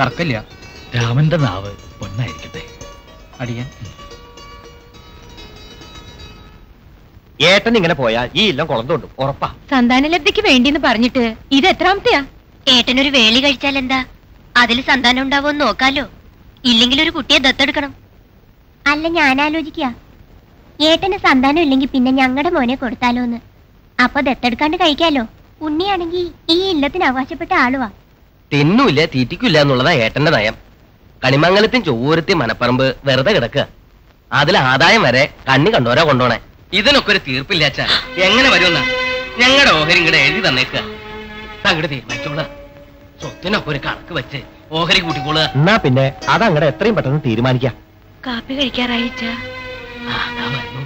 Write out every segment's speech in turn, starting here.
തർക്കമില്ല. രാമന്റെ നാവ് പൊന്നായിരിക്കട്ടെ. അടിയൻ. ഏട്ടൻ ഇങ്ങനെ പോയാൽ ഈ ഇല്ലം കുളന്തോണ്ടും ഉറപ്പാ. സന്താനലബ്ധിക്ക് വേണ്ടിന്ന് പറഞ്ഞിട്ട് ഇത് എത്രാമത്തെയാ? ഏട്ടനൊരു വേളി കഴിച്ചാൽ എന്താ? അതിൽ സന്താനം ഉണ്ടാവുമെന്ന് നോക്കാലോ. ഇല്ലെങ്കിൽ ഒരു കുട്ടിയെ ദത്തെടുക്കണം. അല്ല ഞാൻ ആലോചിക്കുക ഏട്ടന് സന്താനം ഇല്ലെങ്കിൽ പിന്നെ ഞങ്ങളുടെ മോനെ കൊടുത്താലോന്ന്. അപ്പൊ ദത്തെടുക്കാണ്ട് കഴിക്കാലോ. ഉണ്ണിയാണെങ്കിൽ ഈ ഇല്ലത്തിന് അവകാശപ്പെട്ട ആളുവാ. തിന്നൂല്ല തീറ്റിക്കൂല എന്നുള്ളതാ ഏട്ടന്റെ നയം. കണിമംഗലത്തും ചൊവ്വൂരത്തി മനപ്പറമ്പ് വെറുതെ കിടക്കുക. അതിൽ ആദായം വരെ കണ്ണി കണ്ടോരാ കൊണ്ടോണേ. ഇതിനൊക്കെ ഒരു തീർപ്പില്ലാച്ച എങ്ങനെ വരുമെന്ന? ഞങ്ങളുടെ ഓഹരി ഇങ്ങടെ എഴുതി തന്നേക്കുക അങ്ങോട്ട് തീരുമാനിച്ചോള. സ്വത്തിനൊക്കെ ഒരു കണക്ക് വെച്ച് ഓഹരി കൂട്ടിക്കോളുക. എന്നാ പിന്നെ അതങ്ങടെ എത്രയും പെട്ടെന്ന് തീരുമാനിക്കാം. കാപ്പി കഴിക്കാറായിട്ടാ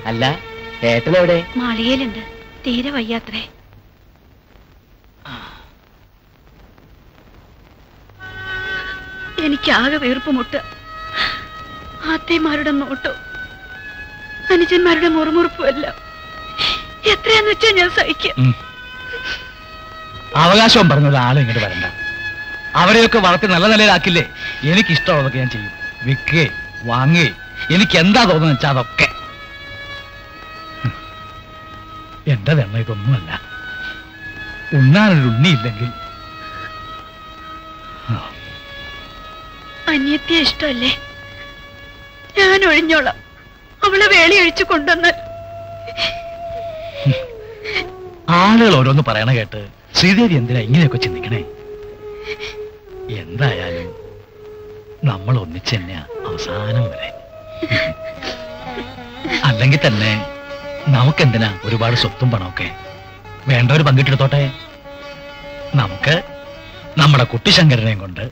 അല്ല ഏട്ടനെവിടെ? മാളികയിലുണ്ട്. തീരെ വയ്യാത്രേ. എനിക്കാകെ വീർപ്പുമുട്ട് ആത്തേമാരുടെ നോട്ടോ. അനുജന്മാരുടെ മുറുമുറുപ്പും എല്ലാം എത്രയാന്ന് വെച്ചാ ഞാൻ സഹിക്കാം. അവകാശം പറഞ്ഞ ആളെ ഇങ്ങോട്ട് വരണ്ട. അവരെയൊക്കെ വളർത്തി നല്ല നിലയിലാക്കില്ലേ? എനിക്ക് ഇഷ്ടമുള്ളതൊക്കെ ഞാൻ ചെയ്യും. വിൽക്കേ വാങ്ങേ എനിക്ക് എന്താ തോന്നുന്നത് വെച്ചാൽ അതൊക്കെ. എന്റെ വെണ്ണ ഇതൊന്നുമല്ല. ഉണ്ണാനൊരു ഉണ്ണിയില്ലെങ്കിൽ. അന്യത്തെ ഇഷ്ടമല്ലേ? ഞാൻ ഒഴിഞ്ഞോളാം. അവളെ വേളി അഴിച്ചു കൊണ്ടുവന്നാൽ. ആളുകൾ ഓരോന്ന് പറയണ കേട്ട് ശ്രീദേവി എന്തിനാ ഇങ്ങനെയൊക്കെ ചിന്തിക്കണേ? എന്തായാലും നമ്മൾ ഒന്നിച്ച് അവസാനം വരെ. അല്ലെങ്കിൽ തന്നെ നമുക്കെന്തിനാ ഒരുപാട് സ്വത്തും പണമൊക്കെ? വേണ്ടവർ പങ്കിട്ടെടുത്തോട്ടെ? നമുക്ക് നമ്മുടെ കുട്ടിശങ്കരനെയും കൊണ്ട്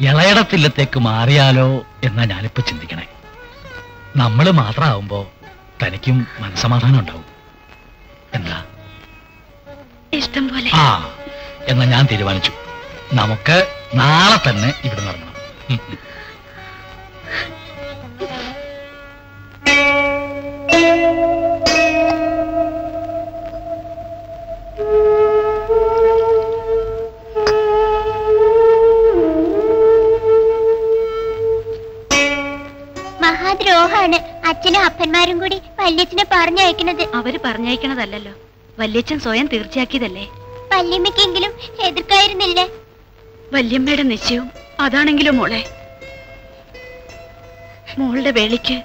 ഇളയിടത്തില്ലത്തേക്ക് മാറിയാലോ എന്നാ ഞാനിപ്പോ ചിന്തിക്കണേ. നമ്മൾ മാത്രമാവുമ്പോ തനിക്കും മനസമാധാനം ഉണ്ടാവും. എന്താ? ഇഷ്ടം പോലെ. ആ എന്നാ ഞാൻ തീരുമാനിച്ചു. നമുക്ക് നാളെ തന്നെ ഇവിടെ നടക്കണം എല്ലാ അപ്പന്മാരും കൂടി വല്യച്ഛനെ പറഞ്ഞയക്കുന്നത്? അവർ പറഞ്ഞയക്കണതല്ലോ വല്യച്ഛൻ സ്വയം തീർച്ചയാക്കിയതല്ലേ? വല്യമ്മക്കെങ്കിലും എതിർക്കായിരുന്നില്ലേ? വല്യമ്മയുടെ നിശ്ചയവും അതാണെങ്കിലും മോളെ? മോളുടെ വേളിക്ക്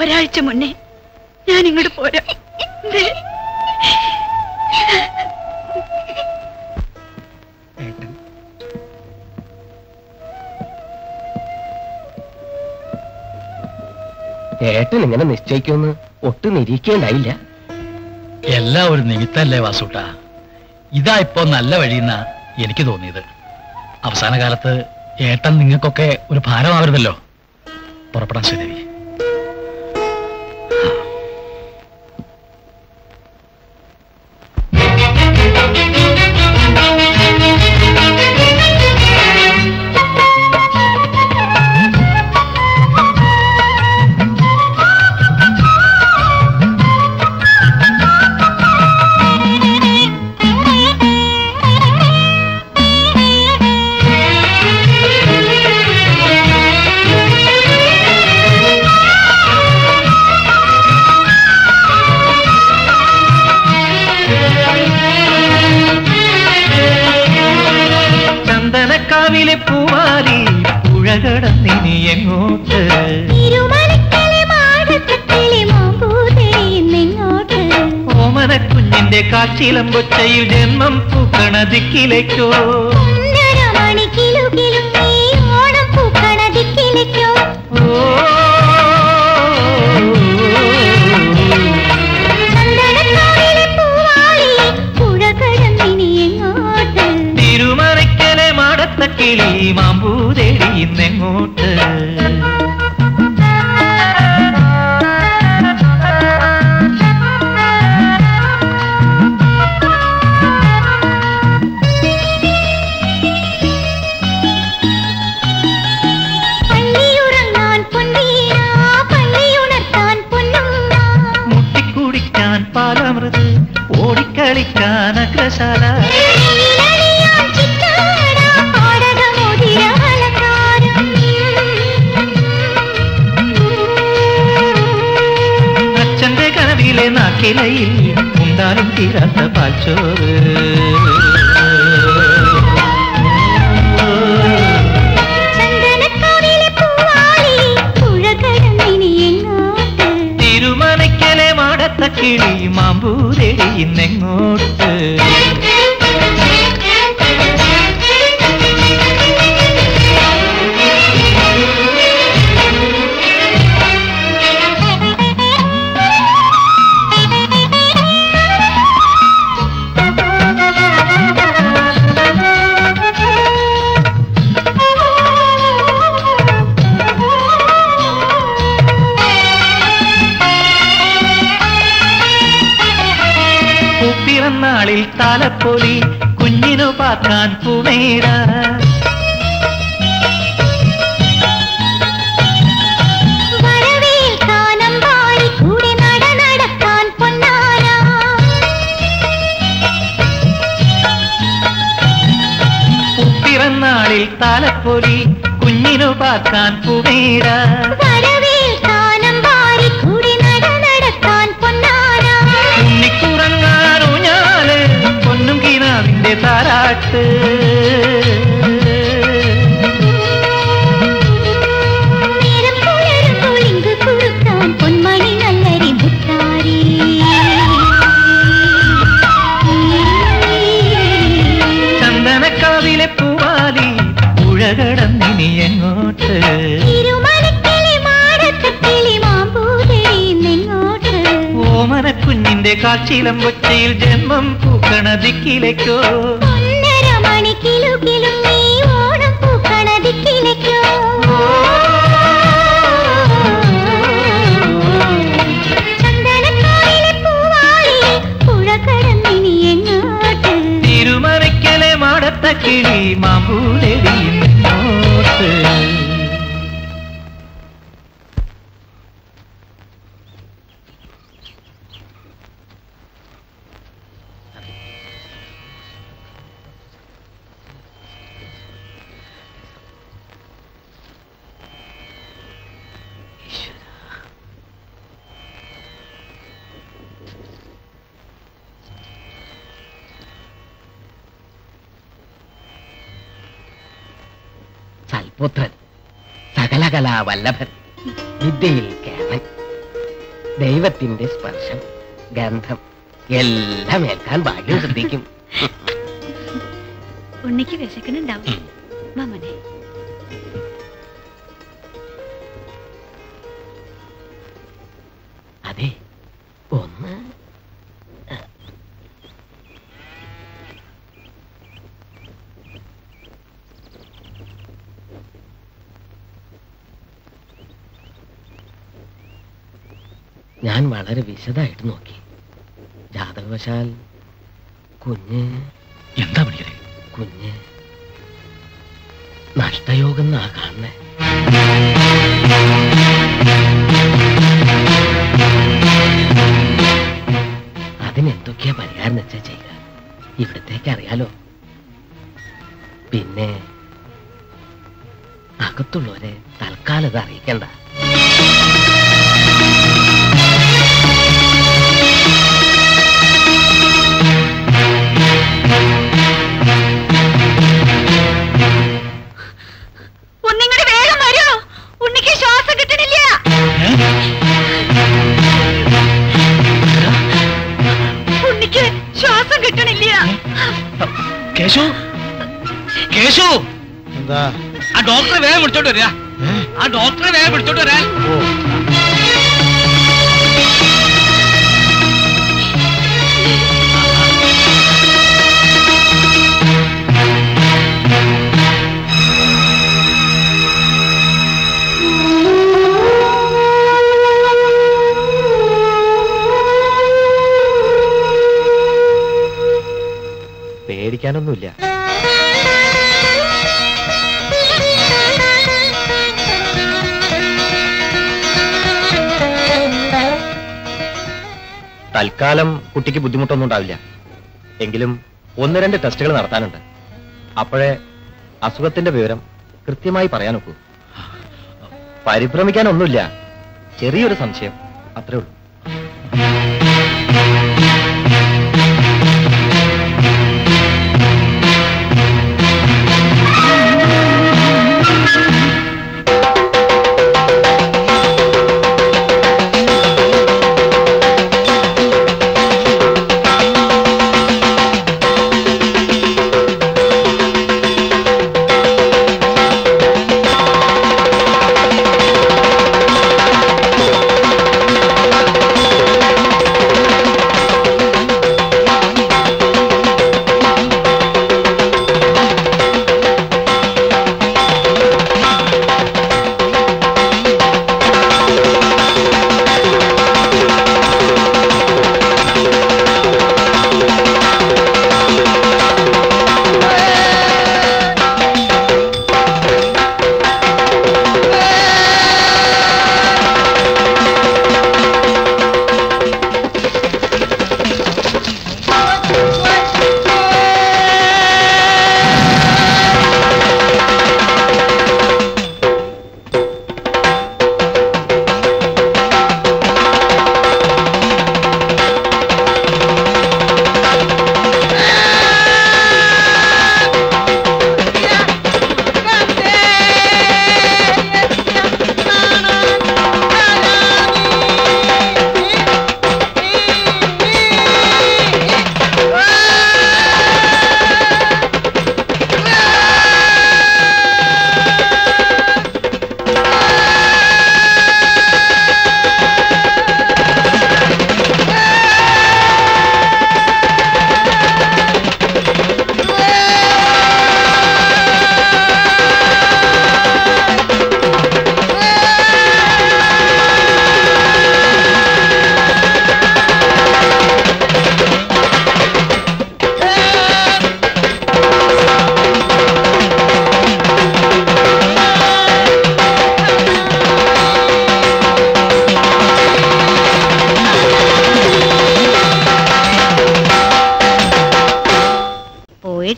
ഒരാഴ്ച മുന്നേ ഞാൻ ഇങ്ങോട്ട് പോരാ ഏട്ടൻ ഇങ്ങനെ നിശ്ചയിക്കുമെന്ന് ഒട്ടും നിരീക്കേണ്ടായില്ല എല്ലാം ഒരു നിമിത്തല്ലേ വാസുട്ട. ഇതാ ഇപ്പോ നല്ല വഴിയെന്ന എനിക്ക് തോന്നിയത്. അവസാന കാലത്ത് ഏട്ടൻ നിങ്ങൾക്കൊക്കെ ഒരു ഭാരമാവരുതല്ലോ. പുറപ്പെടാൻ ശ്രീദേവി. ചിലമ്പൊച്ചയിൽ ജന്മം പൂക്കണ ദിക്കിലേക്കോ. നീ ഓണം തിരുമറിക്കലെ മാടത്ത കിളി മാമ്പൂലെടിയും നോട്ട് വല്ലഭൻ. വിദ്യയിൽ കേമൻ. ദൈവത്തിന്റെ സ്പർശം ഗന്ധം. എല്ലാം ഏൽക്കാൻ ഭാഗ്യം ശ്രദ്ധിക്കും. ഞാൻ വളരെ വിശദമായിട്ട് നോക്കി. ജാതകവശാൽ കുഞ്ഞ് എന്താ പണിക്കരെ കുഞ്ഞ് നഷ്ടയോഗം എന്നാ കാണുന്നേ അതിനെന്തൊക്കെയാ പരിഹാരം വെച്ചാ ചെയ്യുക ഇവിടത്തേക്ക് അറിയാലോ. പിന്നെ അകത്തുള്ളവരെ തൽക്കാലം അറിയിക്കണ്ട. വരിക ആ ഡോക്ടറെ വേഗം വിളിച്ചോണ്ട് വരാൻ. തൽക്കാലം കുട്ടിക്ക് ബുദ്ധിമുട്ടൊന്നും ഉണ്ടാവില്ല. എങ്കിലും ഒന്ന് രണ്ട് ടെസ്റ്റുകൾ നടത്താനുണ്ട്. അപ്പോഴേ അസുഖത്തിന്റെ വിവരം കൃത്യമായി പറയാനൊക്കൂ. പരിഭ്രമിക്കാനൊന്നുമില്ല. ചെറിയൊരു സംശയം. അത്രേ ഉള്ളൂ.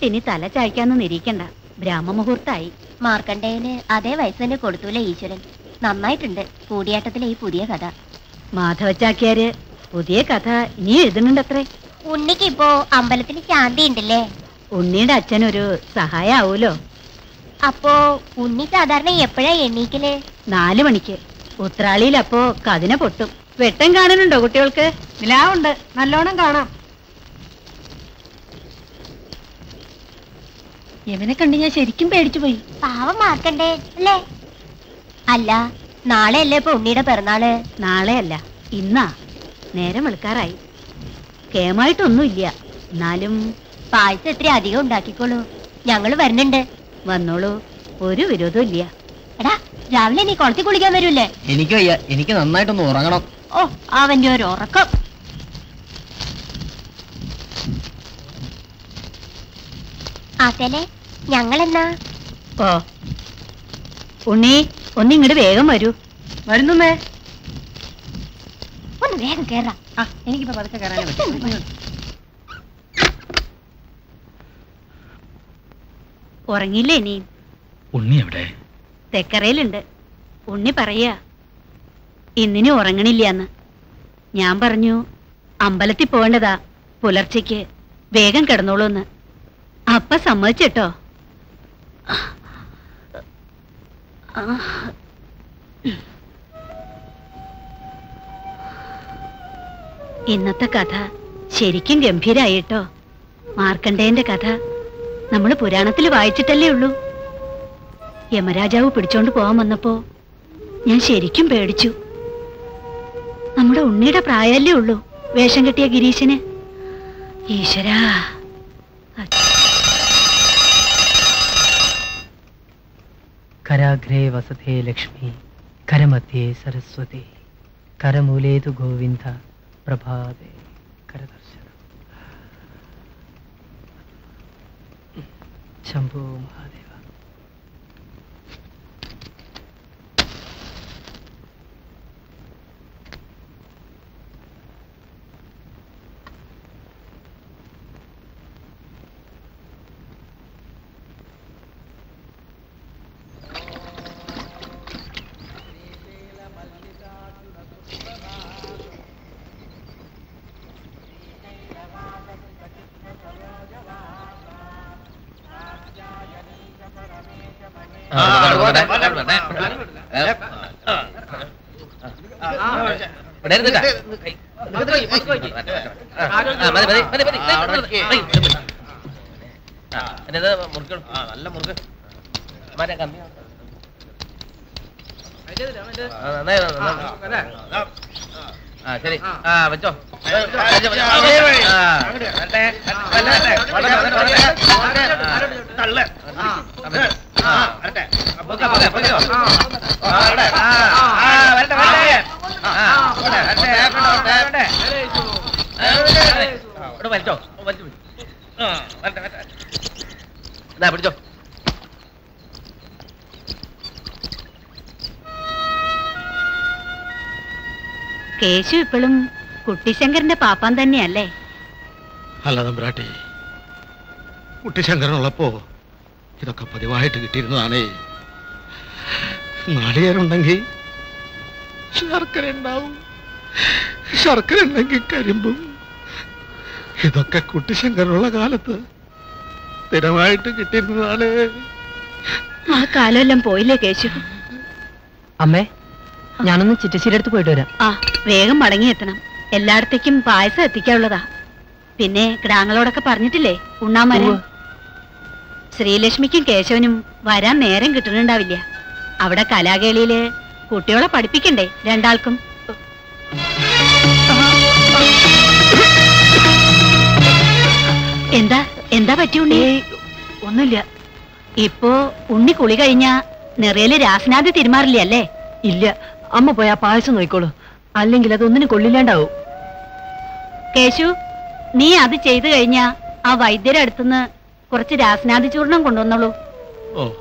പോയിട്ട് ഇനി തല ചായ്ക്കാന്ന് നിരീക്കണ്ട ബ്രാഹ്മമുഹൂർത്തായി. മാർക്കണ്ഡേയന് അതേ വയസ്സ് തന്നെ കൊടുത്തൂലെ ഈശ്വരൻ? നന്നായിട്ടുണ്ട്. കൂടിയാട്ടത്തിലെ ഈ പുതിയ കഥ. മാധവച്ചാക്കിയാര് പുതിയ കഥ ഇനി എഴുതുന്നുണ്ടത്രേ? ഉണ്ണിക്ക് ഇപ്പോ അമ്പലത്തിൽ ശാന്തി ഉണ്ടല്ലേ ഉണ്ണിയുടെ അച്ഛനൊരു സഹായാവൂലോ? അപ്പോ ഉണ്ണി സാധാരണ എപ്പോഴാ എണ്ണീക്കൽ നാലു മണിക്ക്. ഉത്രാളിയിൽ അപ്പോ കതിന പൊട്ടും. വെട്ടം കാണാനുണ്ടോ കുട്ടികൾക്ക്? നിലാവുണ്ട്. നല്ലോണം കാണാം. ഇവനെ കണ്ട് ഞാൻ ശരിക്കും പേടിച്ചു പോയി. പാവം മാർക്കണ്ടേ അല്ലേ? അല്ല നാളെ അല്ലേ ഇപ്പൊ ഉണ്ണിയുടെ പിറന്നാൾ? നാളെ അല്ല ഇന്നാ. നേരം വെളുക്കാറായി. കേമായിട്ടൊന്നുമില്ല. എന്നാലും പായസം എത്ര അധികം ഉണ്ടാക്കിക്കോളൂ. ഞങ്ങൾ വരുന്നുണ്ട്. വന്നോളൂ. ഒരു വിരോധവും ഇല്ല. എടാ രാവിലെ നീ കുളത്തിൽ കുളിക്കാൻ വരൂല്ലേ? എനിക്ക് വയ്യ എനിക്ക് നന്നായിട്ടൊന്ന് ഉറങ്ങണം. ഓ അവന്റെ ഒരു ഉറക്കം. ആത്തേലെ ഞങ്ങളെന്നാ? ഓ. ഉണ്ണി ഒന്നിങ്ങോട്ട് വേഗം വരൂ. വരുന്നുമേ ഒന്ന് വേഗം കേറാം. എനിക്കിപ്പോ പതുക്കെ കയറാനേ പറ്റൂ. ഉറങ്ങിയില്ലേ ഇനി ഉണ്ണി എവിടെ? തെക്കറയിലുണ്ട് ഉണ്ണി പറയാ ഇന്നിനി ഉറങ്ങണില്ല ഞാൻ പറഞ്ഞു അമ്പലത്തിൽ പോകേണ്ടതാ. പുലർച്ചയ്ക്ക് വേഗം കിടന്നോളൂന്ന്. അപ്പ സമ്മതിച്ചോ ഇന്നത്തെ കഥ ശരിക്കും ഗംഭീരായിട്ടോ. മാർക്കണ്ടേയന്റെ കഥ നമ്മൾ പുരാണത്തിൽ വായിച്ചിട്ടല്ലേ ഉള്ളൂ. യമരാജാവ് പിടിച്ചോണ്ട് പോകാൻ വന്നപ്പോ ഞാൻ ശരിക്കും പേടിച്ചു. നമ്മുടെ ഉണ്ണിയുടെ പ്രായമല്ലേ ഉള്ളൂ വേഷം കെട്ടിയ ഗിരീശന്. ഈശ്വരാ कराग्रे वसते लक्ष्मी करमध्ये सरस्वती। करमूले तो गोविंद प्रभाते करदर्शन। शंभो महादेव। നല്ല മുറുക്ക്. മറ്റേ കമ്മിയാ. ആ, ശരി ആ വെച്ചോ വെച്ചോ, വലിച്ചോ. വലിച്ചു ആ, പിടിച്ചോ. കേശു ഇപ്പോഴും കുട്ടിശങ്കറിന്റെ പാപ്പാൻ തന്നെയല്ലേ? അല്ല തമ്പ്രാട്ടി കുട്ടിശങ്കരനുള്ളപ്പോ ഇതൊക്കെ പതിവായിട്ട് കിട്ടിയിരുന്നതാണേ. നാളികേരുണ്ടെങ്കിൽ ശർക്കര ഉണ്ടാവും ശർക്കര ഉണ്ടെങ്കിൽ കരിമ്പും. ഇതൊക്കെ കുട്ടിശങ്കരുള്ള കാലത്ത് സ്ഥിരമായിട്ട് കിട്ടിയിരുന്നതാണ്. ആ കാലമെല്ലാം പോയില്ലേ കേശു? അമ്മേ ഞാനൊന്ന് ചിറ്റശ്ശേരി അടുത്ത് പോയിട്ട് വരാം. ആ വേഗം മടങ്ങി എത്തണം എല്ലായിടത്തേക്കും പായസം എത്തിക്കാനുള്ളതാ. പിന്നെ ഗ്രാങ്ങളോടൊക്കെ പറഞ്ഞിട്ടില്ലേ ഉണ്ണാമരം. ശ്രീലക്ഷ്മിക്കും കേശവനും വരാൻ നേരം കിട്ടുന്നുണ്ടാവില്ല. അവിടെ കലാകേളിയിൽ കുട്ടികളെ പഠിപ്പിക്കണ്ടേ രണ്ടാൾക്കും? എന്താ എന്താ പറ്റി ഉണ്ണി? ഒന്നുമില്ല. ഇപ്പോ ഉണ്ണി കുളി കഴിഞ്ഞ നിറയിൽ രാസനാഥ് തിരുമാറില്ല അല്ലേ? ഇല്ല അമ്മ പോയി ആ പായസം നോക്കോളൂ അല്ലെങ്കിൽ അതൊന്നിനും കൊള്ളില്ലാണ്ടാവും. കേശു നീ അത് ചെയ്തു കഴിഞ്ഞാ ആ വൈദ്യരെ അടുത്തുനിന്ന് കുറച്ച് രാസനാഥി ചൂർണം കൊണ്ടുവന്നോളൂ. ഓ.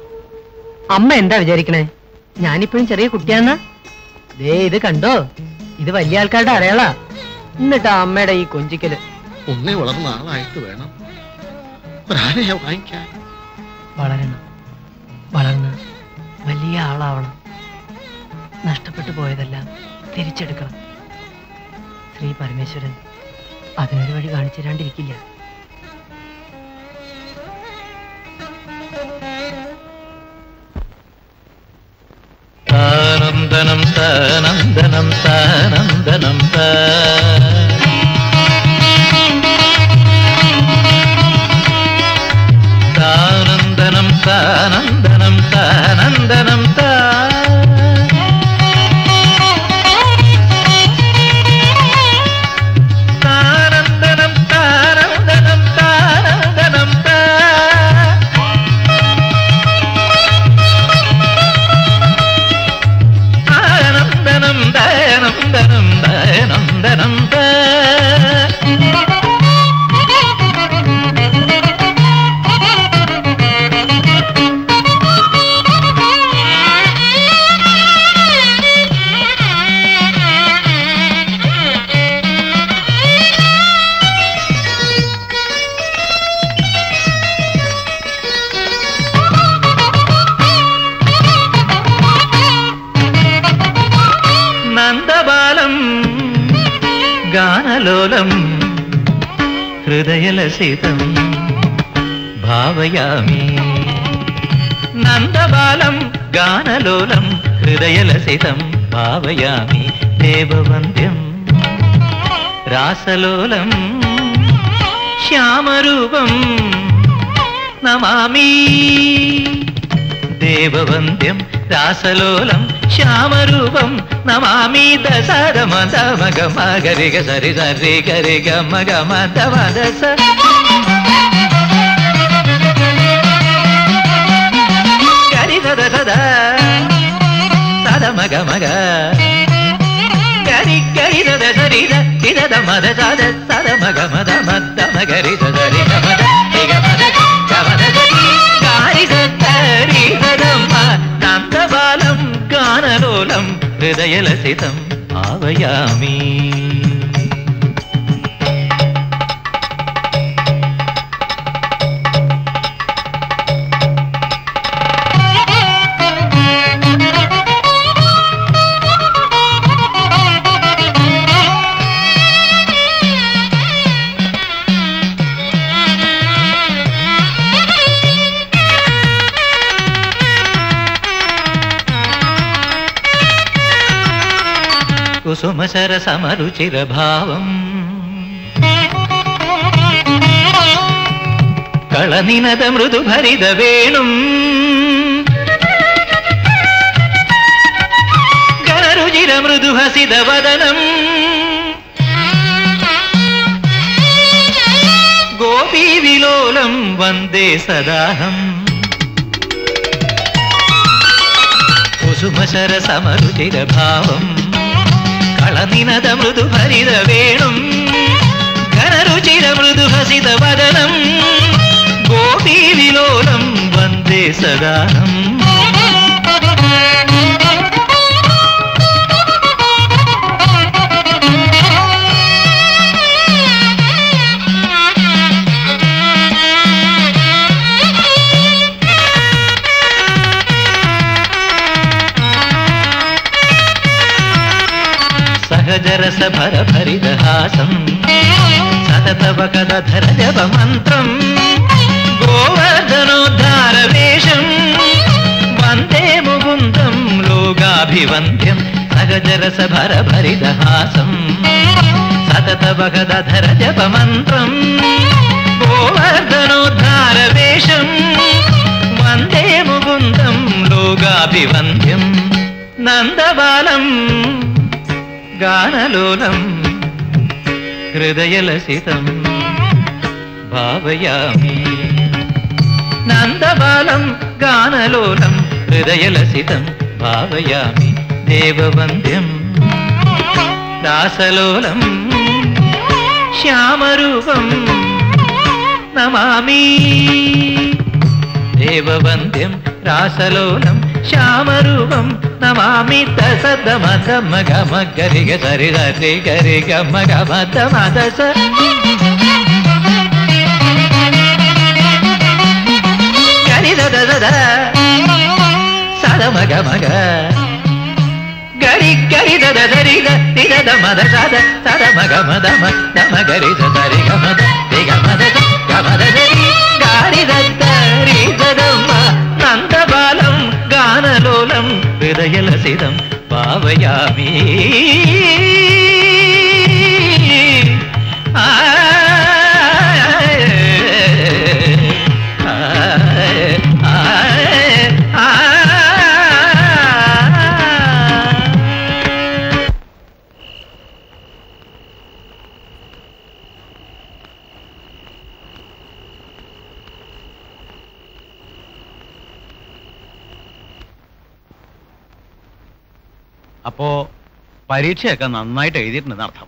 അമ്മ എന്താ വിചാരിക്കണേ? ഞാനിപ്പോഴും ചെറിയ കുട്ടിയാണ് ദേ ഇത് കണ്ടോ? ഇത് വലിയ ആൾക്കാരുടെ അടയാളാ എന്നിട്ടാ അമ്മയുടെ ഈ കൊഞ്ചിക്കൽ. ഉണ്ണി വളർന്ന ആളായിട്ട് വേണം. ഒരാനയെ വാങ്ങിക്കാൻ. വളരണം. വളർന്ന് വലിയ ആളാവണം. നഷ്ടപ്പെട്ടു പോയതെല്ലാം തിരിച്ചെടുക്കണം. ശ്രീ പരമേശ്വരൻ അതിനൊരു വഴി കാണിച്ചു തരാണ്ടിരിക്കില്ല. താനം താനന്ദനം താനന്ദനം താനന്ദനം താ. താനന്ദനം താനന്ദനം താനന്ദനം താ. ഹൃദയലസിതം ഭാവയാമി നന്ദബാലം ഗാനലോലം ഹൃദയലസിതം ഭാവയാമി ദേവവന്ദ്യം രാസലോലം ശ്യാമരൂപം നമാമി ദേവവന്ദ്യം രാസലോലം శ్యామరూపం నమామి దశరమ సమగ మగరి సరి సరి గరి గమ గమ దమ దశ గరి సద సద సద మగ మగ గరి గరి సద సరి సిద దమ దద సద మగ మద మద మగరి సరి గమ గమ దమ దమ గారి సద ഗാനലോലം ഹൃദയലസിതം ആവയാമി సుమసర సమరుచిర భావం కళనినద మృదు భరిద వేణు గరరుజిర మృదు హసిద వదనం గోపీ విలోలం వందే సదాహం కుసుమశర సమరుచిర భావం ನನಿನದ ಮೃದು ಹರಿದ ವೇಣುಂ ಘನರುಚಿರ ಮೃದು ಹಸಿದ ವದನಂ ಗೋಪಿ ವಿಲೋಲಂ ವಂದೇ ಸದಾನಂ ഹാസരസഭരഭരിതഹാസം സതതവകടധര ജപമന്ത്രം ഗോവർദ്ധനോദ്ധാരവേഷം. വന്ദേ മുകുന്ദം ലോകാഭിവന്ദ്യം. സഹജരസഭരഭരിതഹാസം. സതതവകടധര ജപമന്ത്രം ഗോവർദ്ധനോദ്ധാരവേഷം. വന്ദേ മുകുന്ദം ലോകാഭിവന്ദ്യം. നന്ദബാലം ഗാനലോലം ഹൃദയലസിതം ഭാവയാമി. നന്ദബാലം ഗാനലോലം ഹൃദയലസിതം ഭാവയാമി. ദേവവന്ദ്യം ദാസലോലം ശ്യാമരൂപം നമാമി. ദേവവന്ദ്യം രാസലോലം శ్యామరూపం నమామి తసమ గమ గమ గరి గరి గరి గరి గమ గమ తమ దశ గరి సదమ గమ గ గరి గరి దద దమ మగ దమ గరి దరి గమ గమ దరి గారి దరి ஆலோலம் விதயலசிதம் பாவயாமே. പരീക്ഷയൊക്കെ നന്നായിട്ട് എഴുതിയിട്ടുണ്ടെന്ന് അർത്ഥം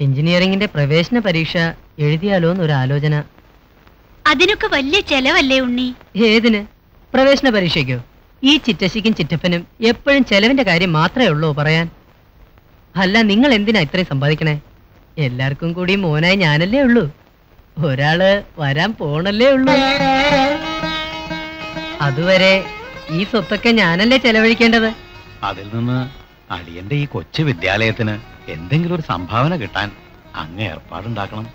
എഞ്ചിനീയറിംഗിന്റെ പ്രവേശന പരീക്ഷ എഴുതിയാലോ എന്നൊരു ആലോചന. അതിനൊക്കെ വലിയ ചെലവല്ലേ ഉണ്ണി? ഏതിന്? പ്രവേശന പരീക്ഷയ്ക്കോ? ഈ ചിറ്റശിക്കും ചിറ്റപ്പനും എപ്പോഴും ചെലവിന്റെ കാര്യം മാത്രമേ ഉള്ളൂ പറയാൻ. അല്ല നിങ്ങൾ എന്തിനാ ഇത്രയും സമ്പാദിക്കണേ? എല്ലാവർക്കും കൂടി മോനായി ഞാനല്ലേ ഉള്ളൂ. ഒരാൾ വരാൻ പോണല്ലേ ഉള്ളൂ. അതുവരെ ഈ സ്വത്തൊക്കെ ഞാനല്ലേ ചെലവഴിക്കേണ്ടത്? അതിൽ നിന്ന് അളിയന്റെ ഈ കൊച്ചു വിദ്യാലയത്തിന് എന്തെങ്കിലും ഒരു സംഭാവന കിട്ടാൻ അങ്ങ് ഏർപ്പാടുണ്ടാക്കണം.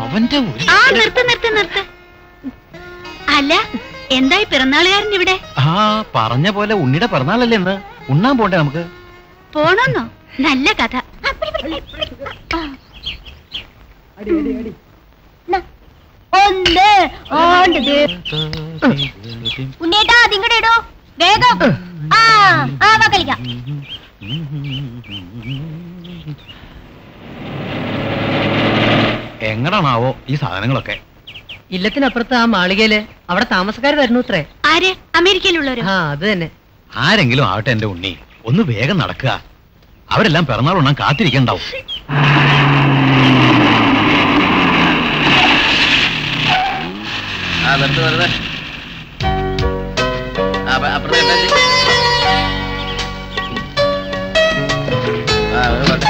അവന്റെ ഒരു ആ നിർത്ത് നിർത്ത് നിർത്ത്. അല്ല എന്തായി പിറന്നാളുകാരൻ ഇവിടെ? ആ പറഞ്ഞ പോലെ ഉണ്ണിയുടെ പിറന്നാളല്ലേ ഇന്ന്. ഉണ്ണാൻ പോണ്ടേ നമുക്ക്? പോണോന്നോ? നല്ല കഥ. ഒന്ന്. ഉണ്ണേട്ടാ അതിങ്ങടെ ഇടോ. വേഗം. ആ ആ വാ കളിക്കാം. എങ്ങടാണാവോ ഈ സാധനങ്ങളൊക്കെ? ഇല്ലത്തിനപ്പുറത്ത് ആ മാളികയിൽ അവിടെ താമസക്കാർ വരുന്നു അത്രേ. ആര്? അമേരിക്കയിലുള്ളവരോ? ആ അത് തന്നെ. ആരെങ്കിലും ആവട്ടെ എന്റെ ഉണ്ണി. ഒന്ന് വേഗം നടക്കുക. അവരെല്ലാം പിറന്നാൾ ഉണ്ണാൻ കാത്തിരിക്കണ്ടാവും. ആ വെറുതെ വെറുതെ. ആ, അപ്പ- അപ്പുറത്ത് കേട്ടാ ആ അത് പോട്ടെ.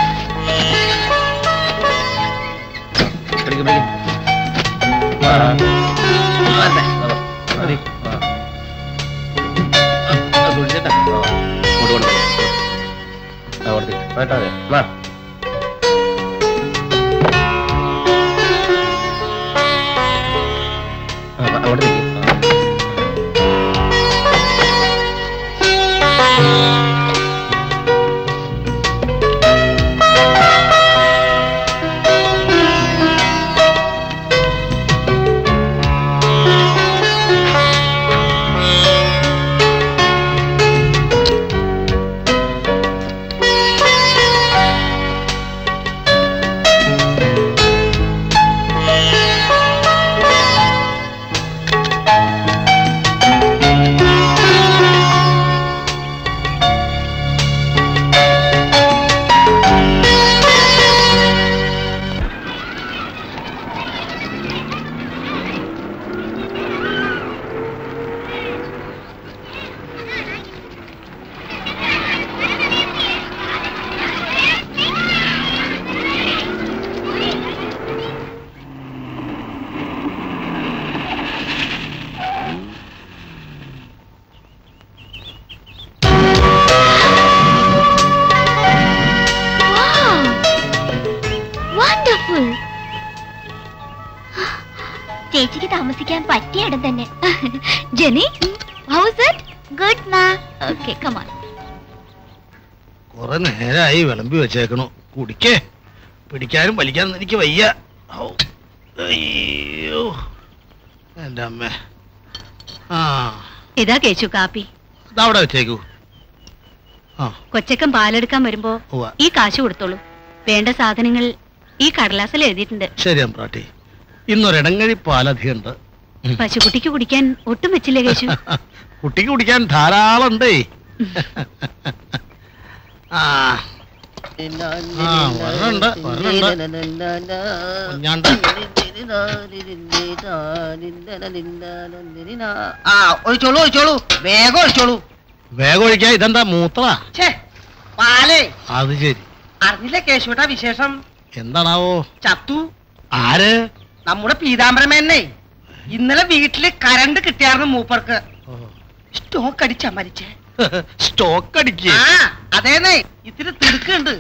പിടിക്ക്, പിടിക്ക്. ആ. വരട്ടെ, വാ, വാ. മതി. ആ. ആ, വെച്ചേക്കണു. കുടിക്കേ. പിടിക്കാനും വലിക്കാനും എനിക്ക് വയ്യ. അയ്യോ. എന്റെ അമ്മ. ആ. ഇതാ കേച്ചു കാപ്പി. അവിടെ വെച്ചേക്കൂ. കൊച്ചക്കൻ പാലെടുക്കാൻ വരുമ്പോ ഈ കാശ് കൊടുത്തോളൂ. വേണ്ട സാധനങ്ങൾ ഈ കടലാസിൽ എഴുതിയിട്ടുണ്ട്. ശരി അമ്പ്രാട്ടി. ഇന്നൊരിടങ്ങഴി പാലധികമുണ്ട് ഉം. പശുക്കുട്ടിക്ക് കുടിക്കാൻ ഒട്ടും വെച്ചില്ലേ കേശു? കുട്ടിക്ക് കുടിക്കാൻ ധാരാളം ഉണ്ടേ ആ. ആ ഇതെന്താ മൂത്ര പാലേ അത് ശരി അറിഞ്ഞില്ല കേശുട്ടാ വിശേഷം എന്താണാവോ ചത്തു ആര് നമ്മുടെ പീതാംബരമേനെ ഇന്നലെ വീട്ടിൽ കരണ്ട് കിട്ടിയായിരുന്നു മൂപ്പർക്ക് സ്റ്റോക്ക് അടിച്ചാ മരിച്ചേ സ്റ്റോക്ക് അടിക്കുക അതേന്നേ. ഇത്തിരി തിടുക്കുണ്ട്.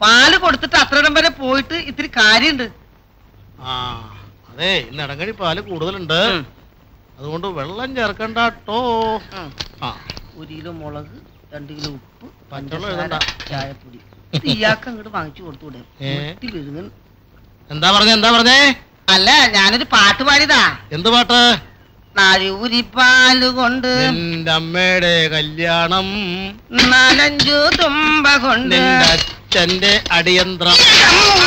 പാൽ കൊടുത്തിട്ട് അത്രയിടം വരെ പോയിട്ട് ഇത്തിരി കാര്യണ്ട്. ആ അതെ ഇന്ന് ഇടങ്ങഴി പാൽ കൂടുതലുണ്ട്. അതുകൊണ്ട് വെള്ളം ചേർക്കണ്ട ആ. ഒരു കിലോ മുളക് രണ്ട് കിലോ ഉപ്പ് പഞ്ചസാര ചായപ്പൊടി. ഇയാൾക്ക് അങ്ങോട്ട് വാങ്ങിച്ചു കൊടുത്തുകൂടെ എന്താ പറഞ്ഞേ എന്താ പറഞ്ഞേ? അല്ല ഞാനൊരു പാട്ട് പാടിയതാ. എന്ത് പാട്ട്? നാഴൂരിപ്പാൽ കൊണ്ട് നിന്റെ അമ്മയുടെ കല്യാണം. നാലഞ്ചു തുമ്പ കൊണ്ട് അച്ഛന്റെ അടിയന്ത്രം.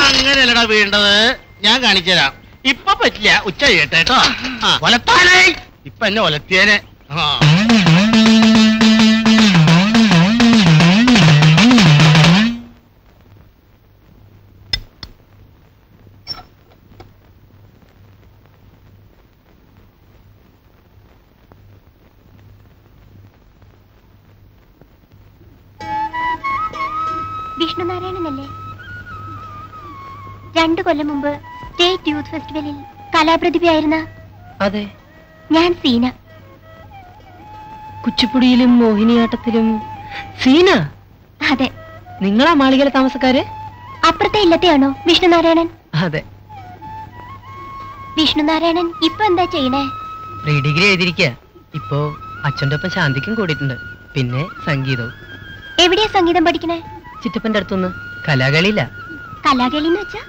അങ്ങനെയല്ലടാ വീണ്ടത്. ഞാൻ കാണിച്ചുതരാം. ഇപ്പൊ പറ്റില്ല. ഉച്ച ചെയ്യട്ടെ കേട്ടോ ഒലത്താനേ ഇപ്പൊ എന്നെ ഒലത്തിയേനെ. ആ. വിഷ്ണുനാരായണനല്ലേ രണ്ടു കൊല്ലം മുമ്പ് സ്റ്റേറ്റ് യൂത്ത് ഫെസ്റ്റിവലിൽ കലാപ്രതിഭയായിരുന്ന അതെ. ഞാൻ സീന. കുച്ചിപ്പുടിയിലും മോഹിനിയാട്ടത്തിലും സീന? അതെ. നിങ്ങളാ മാളികയിലെ താമസക്കാര്? അപ്പുറത്തെ ഇല്ലത്തെയാണോ വിഷ്ണുനാരായണൻ? അതെ. വിഷ്ണുനാരായണൻ ഇപ്പൊ എന്താ ചെയ്യണേ? പ്രീ ഡിഗ്രി എഴുതിയിരിക്കുക ഇപ്പോ അച്ഛന്റെ ഒപ്പം ശാന്തിക്കും കൂടിയിട്ടുണ്ട്. പിന്നെ സംഗീതവും. എവിടെയാ സംഗീതം പഠിക്കണേ? ചിറ്റപ്പന്റെ അടുത്തുനിന്ന്. കലാകളിയില്ല കലാകളി എന്ന് വെച്ചാ?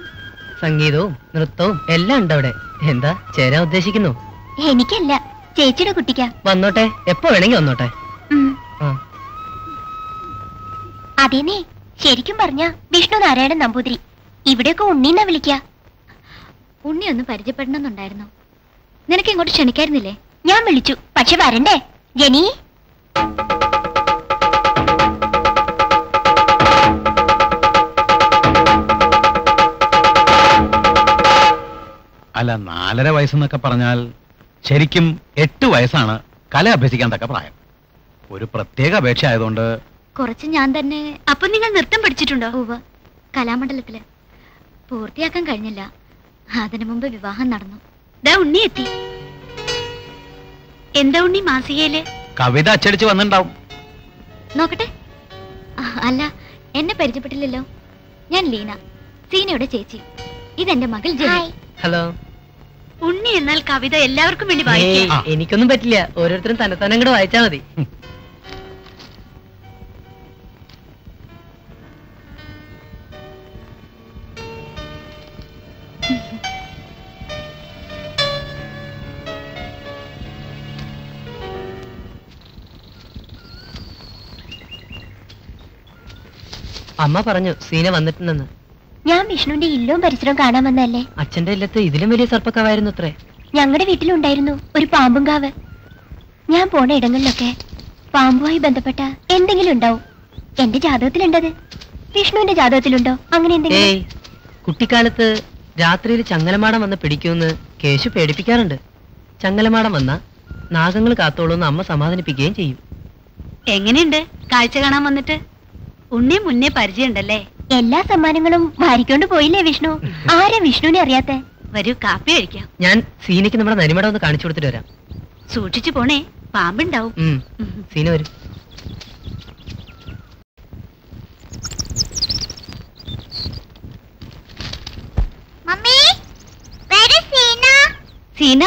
സംഗീതവും നൃത്തവും എല്ലാം ഉണ്ട് അവിടെ എന്താ ചേരാൻ ഉദ്ദേശിക്കുന്നു? എനിക്കല്ല. ചേച്ചിയുടെ കുട്ടിക്ക. വന്നോട്ടെ. എപ്പോ വേണമെങ്കിൽ വന്നോട്ടെ. അതേനേ ശരിക്കും പറഞ്ഞ വിഷ്ണു നാരായണൻ നമ്പൂതിരി. ഇവിടെയൊക്കെ ഉണ്ണീന്നാ വിളിക്ക. ഉണ്ണി ഒന്ന് പരിചയപ്പെടണമെന്നുണ്ടായിരുന്നു? നിനക്ക് ഇങ്ങോട്ട് ക്ഷണിക്കായിരുന്നില്ലേ? ഞാൻ വിളിച്ചു. പക്ഷെ വരണ്ടേ? ജനി? അല്ല നാലര വയസ്സെന്നൊക്കെ പറഞ്ഞാൽ ശരിക്കും എട്ട് വയസ്സാണ് കല അഭ്യസിക്കാൻ തക്ക പ്രായം. ഒരു പ്രത്യേക അപേക്ഷ ആയതുകൊണ്ട് കുറച്ച് ഞാൻ തന്നെ അപ്പൊ നിങ്ങൾ നൃത്തം പഠിച്ചിട്ടുണ്ടോ? ഉവ കലാമണ്ഡലത്തിൽ. പൂർത്തിയാക്കാൻ കഴിഞ്ഞില്ല. അതിനു മുമ്പ് വിവാഹം നടന്നു. ദാ ഉണ്ണി എത്തി. എന്താ ഉണ്ണി മാസികയിൽ? കവിത അച്ചടിച്ച് വന്നിണ്ടാവും. നോക്കട്ടെ. അല്ല എന്നെ പരിചയപ്പെട്ടില്ലല്ലോ. ഞാൻ ലീന സീനയുടെ ചേച്ചി. ഇതെന്റെ മകൾ ജയ് ഹലോ. ഉണ്ണി എന്നാൽ കവിത എല്ലാവർക്കും വേണ്ടി വായിക്കാം. എനിക്കൊന്നും പറ്റില്ല. ഓരോരുത്തരും തന്നെ തന്നെ അങ്ങോട്ട് വായിച്ചാ മതി. അമ്മ പറഞ്ഞു സീന വന്നിട്ടുണ്ടെന്ന്. ഞാൻ വിഷ്ണുവിന്റെ ഇല്ലവും പരിസരവും കാണാൻ വന്നല്ലേ അച്ഛന്റെ ഇല്ലത്ത് ഇതിലും വലിയ സർപ്പക്കാവായിരുന്നു അത്രേ. ഞങ്ങളുടെ വീട്ടിലുണ്ടായിരുന്നു ഒരു പാമ്പും കാവ് ഞാൻ പോണ ഇടങ്ങളിലൊക്കെ പാമ്പുമായി ബന്ധപ്പെട്ട എന്തെങ്കിലും ഉണ്ടാവും. എന്റെ ജാതകത്തിലുണ്ടത്. വിഷ്ണുവിന്റെ ജാതകത്തിലുണ്ടോ? അങ്ങനെ എന്തെങ്കിലും? ഏയ് കുട്ടിക്കാലത്ത് രാത്രിയിൽ ചങ്ങലമാടം വന്ന് പിടിക്കുമെന്ന് കേശു പേടിപ്പിക്കാറുണ്ട്. ചങ്ങലമാടം വന്ന നാഗങ്ങൾ കാത്തോളൂന്ന് അമ്മ സമാധാനിപ്പിക്കുകയും ചെയ്യും. എങ്ങനെയുണ്ട്? കാഴ്ച കാണാൻ വന്നിട്ട്? ഉണ്ണി മുന്നേ പരിചയമുണ്ടല്ലേ? എല്ലാ സമ്മാനങ്ങളും ഭാര്യക്കൊണ്ട് പോയില്ലേ വിഷ്ണു? ആരാ വിഷ്ണുവിനെ അറിയാത്ത? വരൂ കാപ്പി കഴിക്കാം. ഞാൻ സീനയ്ക്ക് നമ്മുടെ നനിമടം ഒന്ന് കാണിച്ചു കൊടുത്തിട്ട് വരാം. സൂക്ഷിച്ചു പോണേ പാമ്പുണ്ടാവും. സീന വരും. Mummy Seena.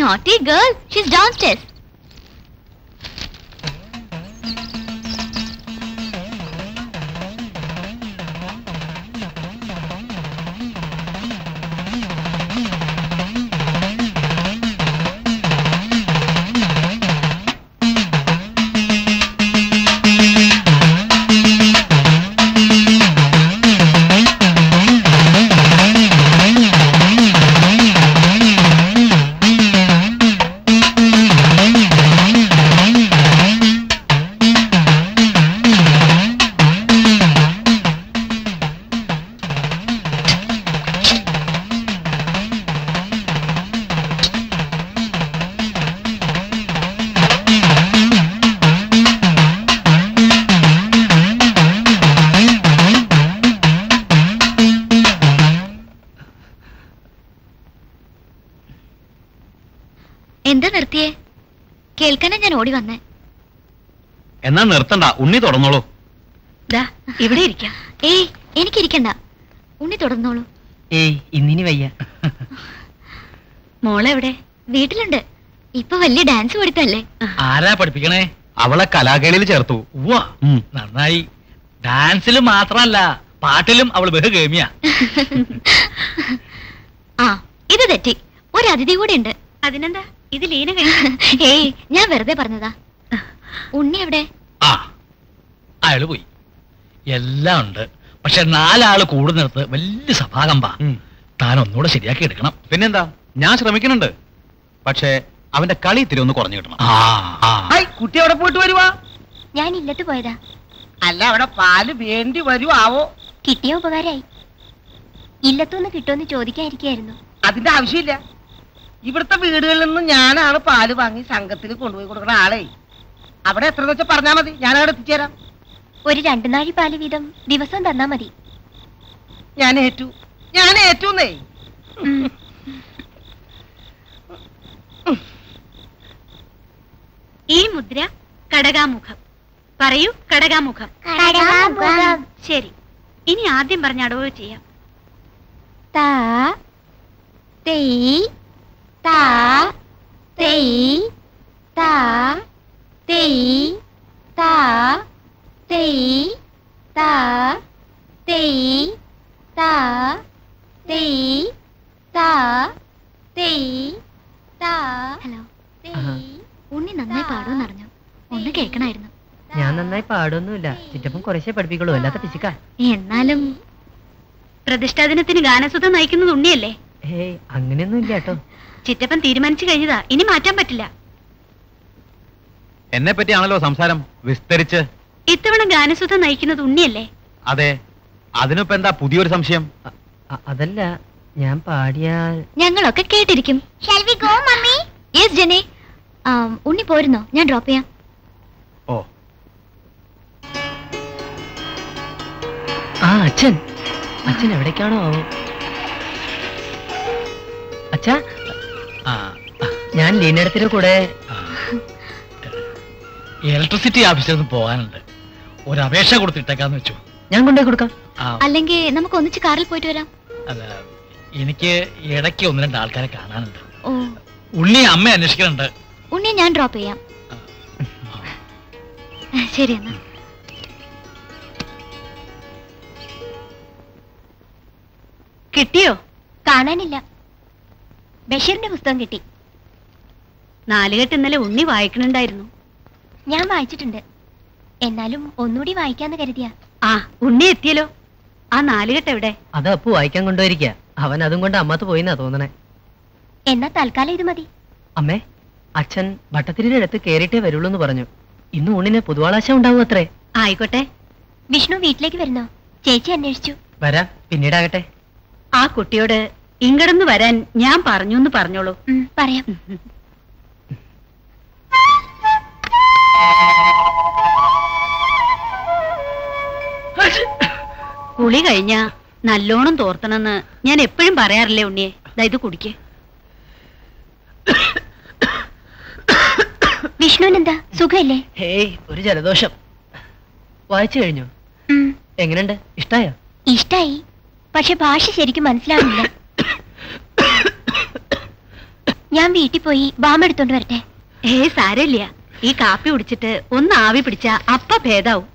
Naughty girl she's down കേൾക്കാനാ ഞാൻ ഓടി വന്നേ. എന്നാ നിർത്തണ്ട ഉണ്ണി തുടർന്നോളൂ ഇവിടെ ഇരിക്കാം. ഏയ് എനിക്കിരിക്കണ്ട. ഉണ്ണി തുടർന്നോളൂ ഏയ് ഇന്നിനി വയ്യ. മോളെവിടെ? വീട്ടിലുണ്ട്. ഇപ്പൊ വലിയ ഡാൻസ് പഠിത്തല്ലേ? ആരാ പഠിപ്പിക്കണേ? അവളെ കലാകേളിയിൽ ചേർത്തു. നന്നായി. ഡാൻസിൽ മാത്രമല്ല പാട്ടിലും അവൾ ബഹുഗേമിയാ ആ ഇത് തെറ്റി. ഒരു അതിഥി കൂടെ ഉണ്ട് അതിനെന്താ? ഇത് ലീന ഏയ് ഞാൻ വെറുതെ പറഞ്ഞതാ. ഉണ്ണി എവിടെ? ആ അയാൾ പോയി. എല്ലാം ഉണ്ട്. പക്ഷെ നാലാൾ കൂടുന്നിടത്ത് വലിയ സഭാകമ്പ. താൻ ഒന്നുകൂടെ ശരിയാക്കി എടുക്കണം. പിന്നെന്താ? ഞാൻ ശ്രമിക്കുന്നുണ്ട്. പക്ഷേ അവന്റെ കളി ഇത്തിരി ഒന്ന് കുറഞ്ഞു കിട്ടണം. ആ ആ. കുട്ടി അവിടെ പോയിട്ട് വരുവാ. ഞാൻ ഇല്ലത്ത് പോയതാ. അല്ല അവിടെ പാൽ വേണ്ടി വരുവാവോ? കിട്ടിയ ഉപകാരായി. ഇല്ലത്തുനിന്ന് കിട്ടുമെന്ന് ചോദിക്കാതിരിക്കായിരുന്നു അതിന്റെ ആവശ്യമില്ല. ഇവിടുത്തെ വീടുകളിൽ നിന്ന് ഞാനാണ് പാൽ വാങ്ങി സംഘത്തിൽ കൊണ്ടുപോയി കൊടുക്കുന്ന ആളെ. അവിടെ എത്ര വെച്ചാൽ പറഞ്ഞാൽ മതി? ഞാൻ അവിടെ എത്തിച്ചേരാം. ഒരു രണ്ടു നാഴി പാൽ വീതം ദിവസം തന്നാ മതി. ഞാൻ ഏറ്റു. ഞാൻ ഏറ്റുന്നേ. ഈ മുദ്ര കടകാമുഖം. പറയൂ കടകാമുഖം. ശരി. ഇനി ആദ്യം പറഞ്ഞ അടവ് ചെയ്യാം. താ തെയ് താ തെയ് താ തെയ് താ തെയ് താ തെയ് താ തെയ് താ തെയ് താ ഹലോ. ഉണ്ണി നന്നായി പാടുമെന്ന് അറിഞ്ഞു. ഒന്ന് കേൾക്കണായിരുന്നു. ഞാൻ നന്നായി പാടൊന്നുമില്ല ചിറ്റപ്പം കുറേശ്ശെ പഠിപ്പിക്കുള്ളൂ. അല്ലാത്ത പിശുക്ക. എന്നാലും പ്രതിഷ്ഠാ ദിനത്തിന് ഗാനസുധം നയിക്കുന്നത് ഉണ്ണിയല്ലേ? ഏയ് അങ്ങനെയൊന്നും ഇല്ല കേട്ടോ. ചിറ്റപ്പൻ തീരുമാനിച്ചു കഴിഞ്ഞതാ. ഇനി മാറ്റാൻ പറ്റില്ല. എന്നെ പറ്റിയാണല്ലോ സംസാരം. വിസ്തരിച്ച്. ഇത്തവണ ഗാനസുധ നയിക്കുന്നത് ഉണ്ണിയല്ലേ? അതെ. അതിനിപ്പോ എന്താ പുതിയൊരു സംശയം? അതല്ല ഞാൻ പാടിയാൽ ഞങ്ങളൊക്കെ കേട്ടിരിക്കും. യെസ് ജെനെ. ഉണ്ണി പോരുന്നോ? ഞാൻ ഡ്രോപ്പ് ചെയ്യാം. ഓ. ആ അച്ഛൻ. അച്ഛൻ എവിടേക്കാണോ? അച്ഛാ ഞാൻ ലീനടത്തിന്റെ കൂടെ. ഇലക്ട്രിസിറ്റി ഓഫീസിൽ നിന്ന് പോകാനുണ്ട്. ഒരു അപേക്ഷ കൊടുത്തിട്ടേക്കാന്ന് വെച്ചു. ഞാൻ കൊണ്ടുപോയി കൊടുക്കാം. അല്ലെങ്കിൽ നമുക്ക് ഒന്നിച്ച് കാറിൽ പോയിട്ട് വരാം. അല്ല എനിക്ക് ഇടയ്ക്ക് ഒന്ന് രണ്ട് ആൾക്കാരെ കാണാനുണ്ട്. ഉണ്ണി അമ്മ അന്വേഷിക്കുന്നുണ്ട് ഉണ്ണി ഞാൻ ഡ്രോപ്പ് ചെയ്യാം. ശരി എന്നാ. കിട്ടിയോ? കാണാനില്ല. ബഷീറിന്റെ പുസ്തകം കിട്ടി. നാലുകെട്ട് ഇന്നലെ ഉണ്ണി വായിക്കണുണ്ടായിരുന്നു. ഞാൻ വായിച്ചിട്ടുണ്ട്. എന്നാലും ഒന്നുകൂടി വായിക്കാന്ന് കരുതിയാ. ആ ഉണ്ണി എത്തിയല്ലോ. ആ നാലുകെട്ട് എവിടെ? അത് അപ്പു വായിക്കാൻ കൊണ്ടുപോയിരിക്ക. അവൻ അതും കൊണ്ട് അമ്മത്ത് പോയിന്നാ തോന്നണേ. എന്നാ തൽക്കാലം ഇത് മതി. അമ്മേ അച്ഛൻ ഭട്ടത്തിരിയുടെ അടുത്ത് കേറിയിട്ടേ വരുള്ളൂ എന്ന് പറഞ്ഞു. ഇന്ന് ഊണിന് പുതുവാളാശ ഉണ്ടാവും അത്രേ ആയിക്കോട്ടെ. വിഷ്ണു വീട്ടിലേക്ക് വരുന്നോ? ചേച്ചി അന്വേഷിച്ചു. വരാം പിന്നീടാകട്ടെ. ആ കുട്ടിയോട് ഇങ്ങടന്ന് വരാൻ ഞാൻ പറഞ്ഞു എന്ന് പറഞ്ഞോളൂ പറയാം. കുളി കഴിഞ്ഞ നല്ലോണം തോർത്തണമെന്ന് ഞാൻ എപ്പോഴും പറയാറില്ലേ ഉണ്ണിയെ? ദാ ഇത് കുടിക്ക്. വിഷ്ണുവിനെന്താ? സുഖല്ലേ ഹേയ് ഒരു ജലദോഷം. വായിച്ചു കഴിഞ്ഞു. എങ്ങനെയുണ്ട് ഇഷ്ടായോ? ഇഷ്ടായി. പക്ഷെ ഭാഷ ശരിക്കും മനസ്സിലാവുന്നില്ല. ഞാൻ വീട്ടിൽ പോയി ബാം എടുത്തോണ്ട് വരട്ടെ. ഏ സാരമില്ല. ഈ കാപ്പി കുടിച്ചിട്ട് ഒന്ന് ആവി പിടിച്ച അപ്പ ഭേദാവും.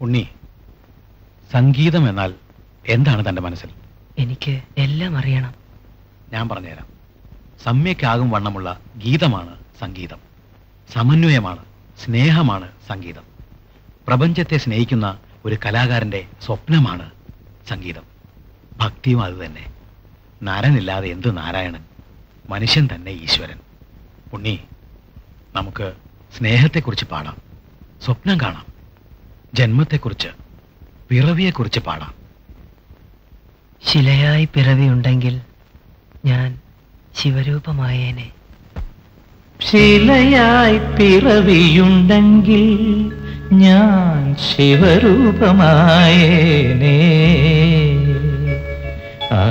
ഉണ്ണി സംഗീതം എന്നാൽ എന്താണ് തന്റെ മനസ്സിൽ? എനിക്ക് എല്ലാം അറിയണം. ഞാൻ പറഞ്ഞുതരാം. സമ്യക്കാകും വണ്ണമുള്ള ഗീതമാണ് സംഗീതം. സമന്വയമാണ് സ്നേഹമാണ് സംഗീതം. പ്രപഞ്ചത്തെ സ്നേഹിക്കുന്ന ഒരു കലാകാരന്റെ സ്വപ്നമാണ് സംഗീതം. ഭക്തിയും അത് തന്നെ. നരനില്ലാതെ എന്ത് നാരായണൻ? മനുഷ്യൻ തന്നെ ഈശ്വരൻ. ഉണ്ണി നമുക്ക് സ്നേഹത്തെക്കുറിച്ച് പാടാം. സ്വപ്നം കാണാം. ജന്മത്തെക്കുറിച്ച് പിറവിയെക്കുറിച്ച് പാടാം. ശിലയായി പിറവിയുണ്ടെങ്കിൽ ഞാൻ ശിവരൂപമായേനെ. ശിലയായി പിറവിയുണ്ടെങ്കിൽ ഞാൻ ശിവരൂപമായേനേ. ആ,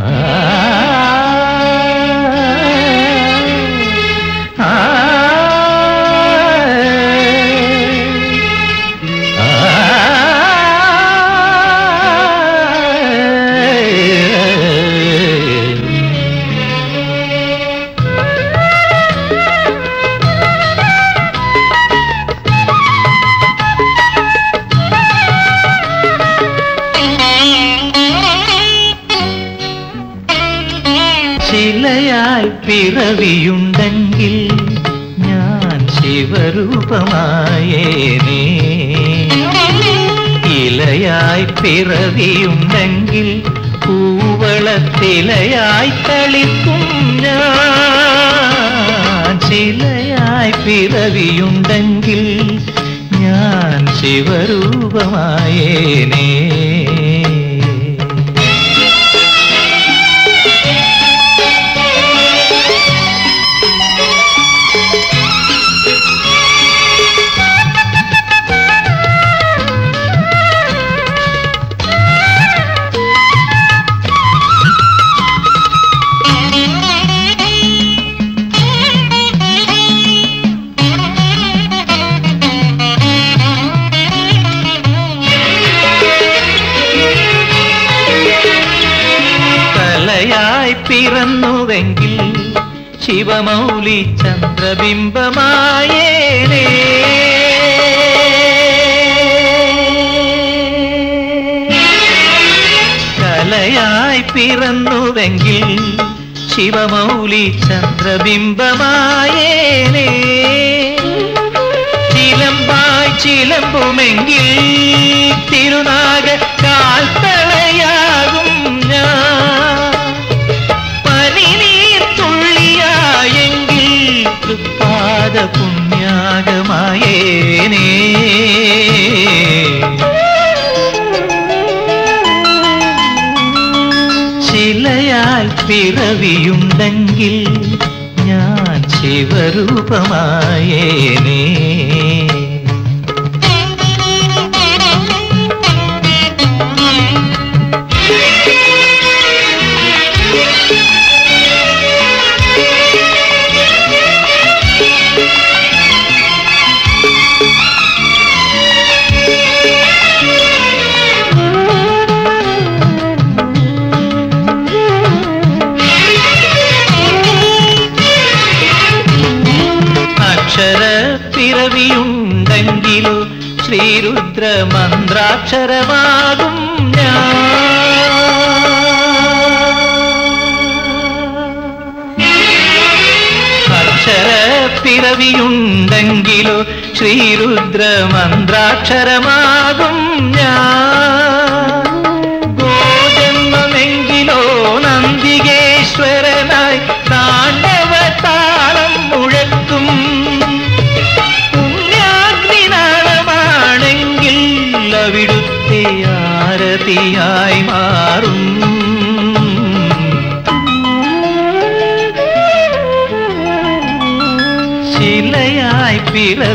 പിറവിയുണ്ടെങ്കിൽ ഞാൻ ശിവരൂപമായേനേ. ഇലയായി പിറവിയുണ്ടെങ്കിൽ പൂവളത്തിലയായി തളിക്കും ഞാൻ. ശിലയായി പിറവിയുണ്ടെങ്കിൽ ഞാൻ ശിവരൂപമായേനേ. ശിവമൗലി ചന്ദ്രബിംബമായേനേ കലയായി പിറന്നുവെങ്കിൽ ശിവമൗലി ചന്ദ്രബിംബമായേനേ ചിലമ്പായി ചിലമ്പുമെങ്കിൽ തിരുനാഗ കാൽത്തളയാകും പുണ്യാകമായേനേ ശിലയാൽ പിറവിയുണ്ടെങ്കിൽ ഞാൻ ശിവരൂപമായേനേ. മന്ത്രാക്ഷരമാകും ഞാൻ. ശ്രീരുദ്രമന്ത്രാക്ഷരമാകും ഞാൻ.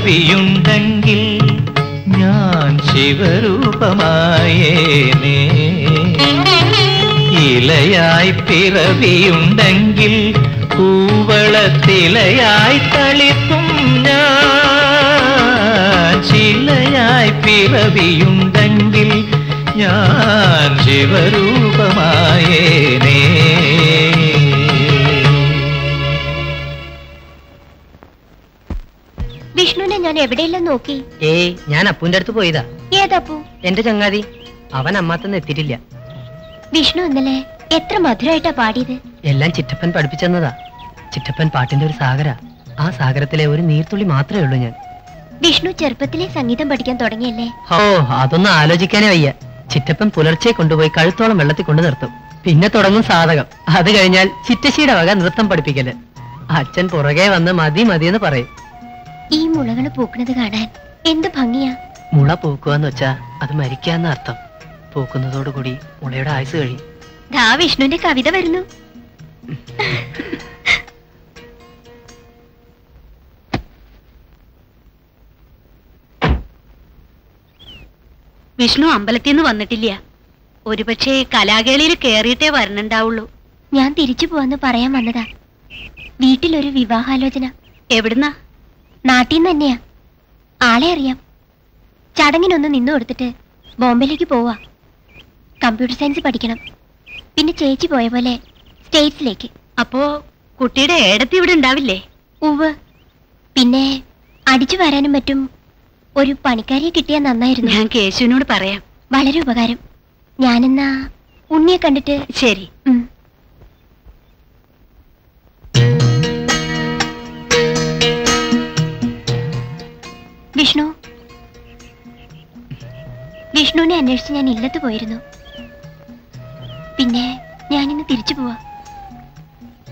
പിറവിയുണ്ടെങ്കിൽ ഞാൻ ശിവരൂപമായേനേ. ഇലയായി പിറവിയുണ്ടെങ്കിൽ പൂവളത്തിലയായി തളിക്കും ഞാൻ. ചിലയായി പിറവിയുണ്ടെങ്കിൽ ഞാൻ ശിവരൂപമായേനേ. വിഷ്ണുവിനെ എവിടെയെല്ലാം നോക്കി? ഏയ് ഞാൻ അപ്പുവിന്റെ അടുത്ത് പോയതാ. ഏതപ്പു? എന്റെ ചങ്ങാതി. അവൻ അമ്മാത്തൊന്നും എത്തിയിട്ടില്ല. വിഷ്ണു ഇന്നലെ എത്ര മധുരമായിട്ടാ പാടിയത്? എല്ലാം ചിറ്റപ്പൻ പഠിപ്പിച്ചെന്നതാ ചിറ്റപ്പൻ പാട്ടിന്റെ ഒരു സാഗര. ആ സാഗരത്തിലെ ഒരു നീർത്തുള്ളി മാത്രമേ ഉള്ളൂ ഞാൻ. വിഷ്ണു ചെറുപ്പത്തിലെ സംഗീതം പഠിക്കാൻ തുടങ്ങിയല്ലേ? ഓ അതൊന്നും ആലോചിക്കാനേ വയ്യ. ചിറ്റപ്പൻ പുലർച്ചെ കൊണ്ടുപോയി കഴുത്തോളം വെള്ളത്തിൽ കൊണ്ടു നിർത്തും. പിന്നെ തുടങ്ങും സാധകം. അത് കഴിഞ്ഞാൽ ചിറ്റശ്ശിയുടെ വക നൃത്തം പഠിപ്പിക്കൽ. അച്ഛൻ പുറകെ വന്ന് മതി മതിയെന്ന് പറയും. ഈ മുളകൾ പൂക്കണത് കാണാൻ എന്ത് ഭംഗിയാ? മുള പൂക്കുവാന്ന് വെച്ചാ അത് മരിക്കാന്ന അർത്ഥം. പൂക്കുന്നതോടുകൂടി മുളയുടെ ആയുസ് കഴിയും. ദാ വിഷ്ണുവിന്റെ കവിത വരുന്നു. വിഷ്ണു അമ്പലത്തിൽ നിന്ന് വന്നിട്ടില്ല. ഒരുപക്ഷെ കലാകേളിയിൽ കേറിയിട്ടേ വരണുണ്ടാവുള്ളൂ. ഞാൻ തിരിച്ചു പോവാന്ന് പറയാൻ വന്നതാ. വീട്ടിലൊരു വിവാഹാലോചന. എവിടുന്നാ? നാട്ടിൽ നിന്ന് തന്നെയാ. ആളെ അറിയാം. ചടങ്ങിനൊന്ന് നിന്നു കൊടുത്തിട്ട് ബോംബെയിലേക്ക് പോവാ. കമ്പ്യൂട്ടർ സയൻസ് പഠിക്കണം. പിന്നെ ചേച്ചി പോയ പോലെ സ്റ്റേറ്റ്സിലേക്ക്. അപ്പോ കുട്ടിയുടെ ഏടത്തി ഇവിടെ ഉണ്ടാവില്ലേ? ഉവ് പിന്നെ അടിച്ചു വരാനും പറ്റും. ഒരു പണിക്കാരിയെ കിട്ടിയാൽ നന്നായിരുന്നു. ഞാൻ കേശുവിനോട് പറയാം. വളരെ ഉപകാരം. ഞാനെന്നാ ഉണ്ണിയെ കണ്ടിട്ട് ശരി. വിഷ്ണു. വിഷ്ണുവിനെ അന്വേഷിച്ച് ഞാൻ ഇല്ലത്ത് പോയിരുന്നു. പിന്നെ ഞാനിന്ന് തിരിച്ചു പോവാ.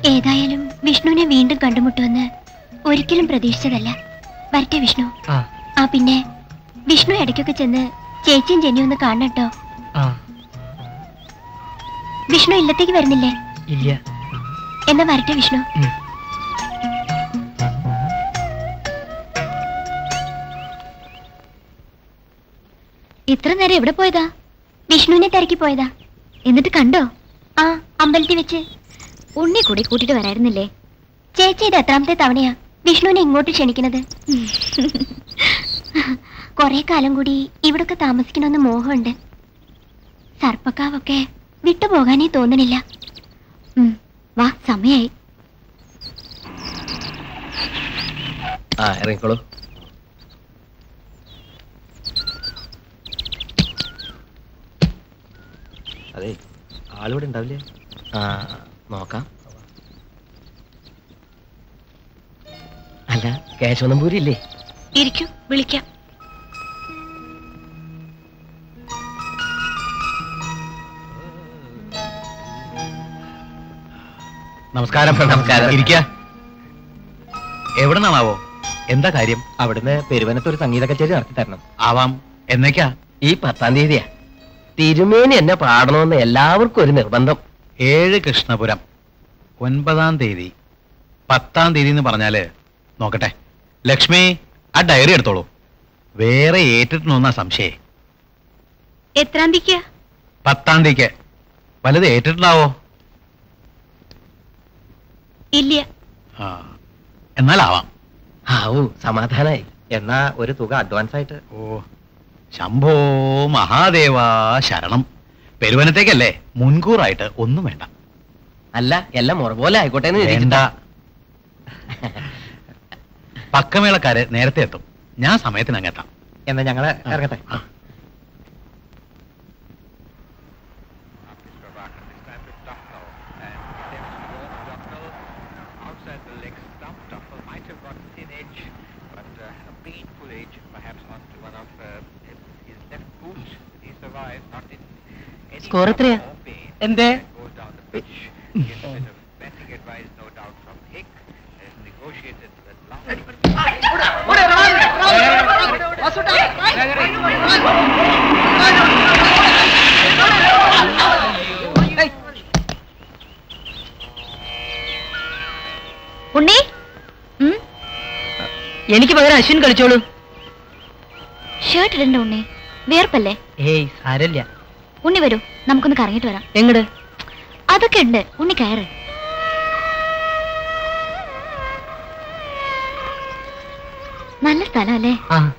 ഏതായാലും വിഷ്ണുവിനെ വീണ്ടും കണ്ടുമുട്ടുമെന്ന് ഒരിക്കലും പ്രതീക്ഷിച്ചതല്ല. വരട്ടെ വിഷ്ണു. ആ. പിന്നെ വിഷ്ണു ഇടയ്ക്കൊക്കെ ചെന്ന് ചേച്ചിയും ജെന്നിയും ഒന്ന് കാണട്ടോ വിഷ്ണു ഇല്ലത്തേക്ക് വരുന്നില്ലേ? ഇല്ല. എന്നാ വരട്ടെ വിഷ്ണു. ഇത്ര നേരം എവിടെ പോയതാ? വിഷ്ണുവിനെ തിരക്കി പോയതാ. എന്നിട്ട് കണ്ടോ? ആ അമ്പലത്തിൽ വെച്ച്. ഉണ്ണി കൂടി കൂട്ടിട്ട് വരായിരുന്നില്ലേ? ചേച്ചി ഇത് എത്രാമത്തെ തവണയാ വിഷ്ണുവിനെ ഇങ്ങോട്ട് ക്ഷണിക്കുന്നത്? കൊറേ കാലം കൂടി ഇവിടൊക്കെ താമസിക്കണമെന്ന് മോഹമുണ്ട്. സർപ്പക്കാവൊക്കെ വിട്ടുപോകാനേ തോന്നണില്ല. വാ സമയായി. ആ ഇറങ്ങിക്കോളൂ. അതെ ആളിവിടെ ഉണ്ടാവില്ലേ? ആ നോക്കാം. അല്ല കേശവനമ്പൂരി ഇല്ലേ ഇരിക്കൂ വിളിക്കാം. നമസ്കാരം നമസ്കാരം. ഇരിക്ക. എവിടെ നിന്നാണാവോ? എന്താ കാര്യം? അവിടുന്ന് പെരുവനത്തൊരു സംഗീത കച്ചേരി നടത്തി തരണം ആവാം. എന്നേക്കാ? ഈ പത്താം തീയതിയാ. തിരുമേനി എന്നെ പാടണമെന്ന് എല്ലാവർക്കും ഒരു നിർബന്ധം. ഏഴ് കൃഷ്ണപുരം. ഒൻപതാം തീയതി. പത്താം തീയതി എന്ന് പറഞ്ഞാൽ നോക്കട്ടെ. ലക്ഷ്മി ആ ഡയറി എടുത്തോളൂ. വേറെ ഏറ്റിട്ടുണ്ടോന്നാ സംശയേ. എത്രാം തീക്ക് പത്താം തീയതിക്ക്. വലുത് ഏറ്റിട്ടുണ്ടാവോ? ഇല്ല. ആ എന്നാലാവാം. ആവൂ സമാധാനായി. എന്നാ ഒരു തുക അഡ്വാൻസ് ആയിട്ട്. ഓ ശംഭോ മഹാദേവ ശരണം. പെരുവനത്തേക്കല്ലേ? മുൻകൂറായിട്ട് ഒന്നും വേണ്ട. അല്ല എല്ലാം മുറപോലെ ആയിക്കോട്ടെ എന്ന്. പക്കമേളക്കാര് നേരത്തെ എത്തും. ഞാൻ സമയത്തിന് അങ്ങെത്താം എന്നാ ഞങ്ങളെ ഇറങ്ങട്ടെ. Negotiated എത്രയാ എന്തേ? ഉണ്ണി? എനിക്ക് പകരം അശ്വിൻ കളിച്ചോളൂ. ഷർട്ട് ഇടണ്ട ഉണ്ണി. വിയർപ്പല്ലേ ഏയ് സാരല്ല ഉണ്ണി വരൂ. നമുക്കൊന്ന് കറങ്ങിട്ട് വരാം. എങ്ങട്? അതൊക്കെ ഉണ്ട്. ഉണ്ണി കയറ്. നല്ല സ്ഥലം അല്ലേ ആ.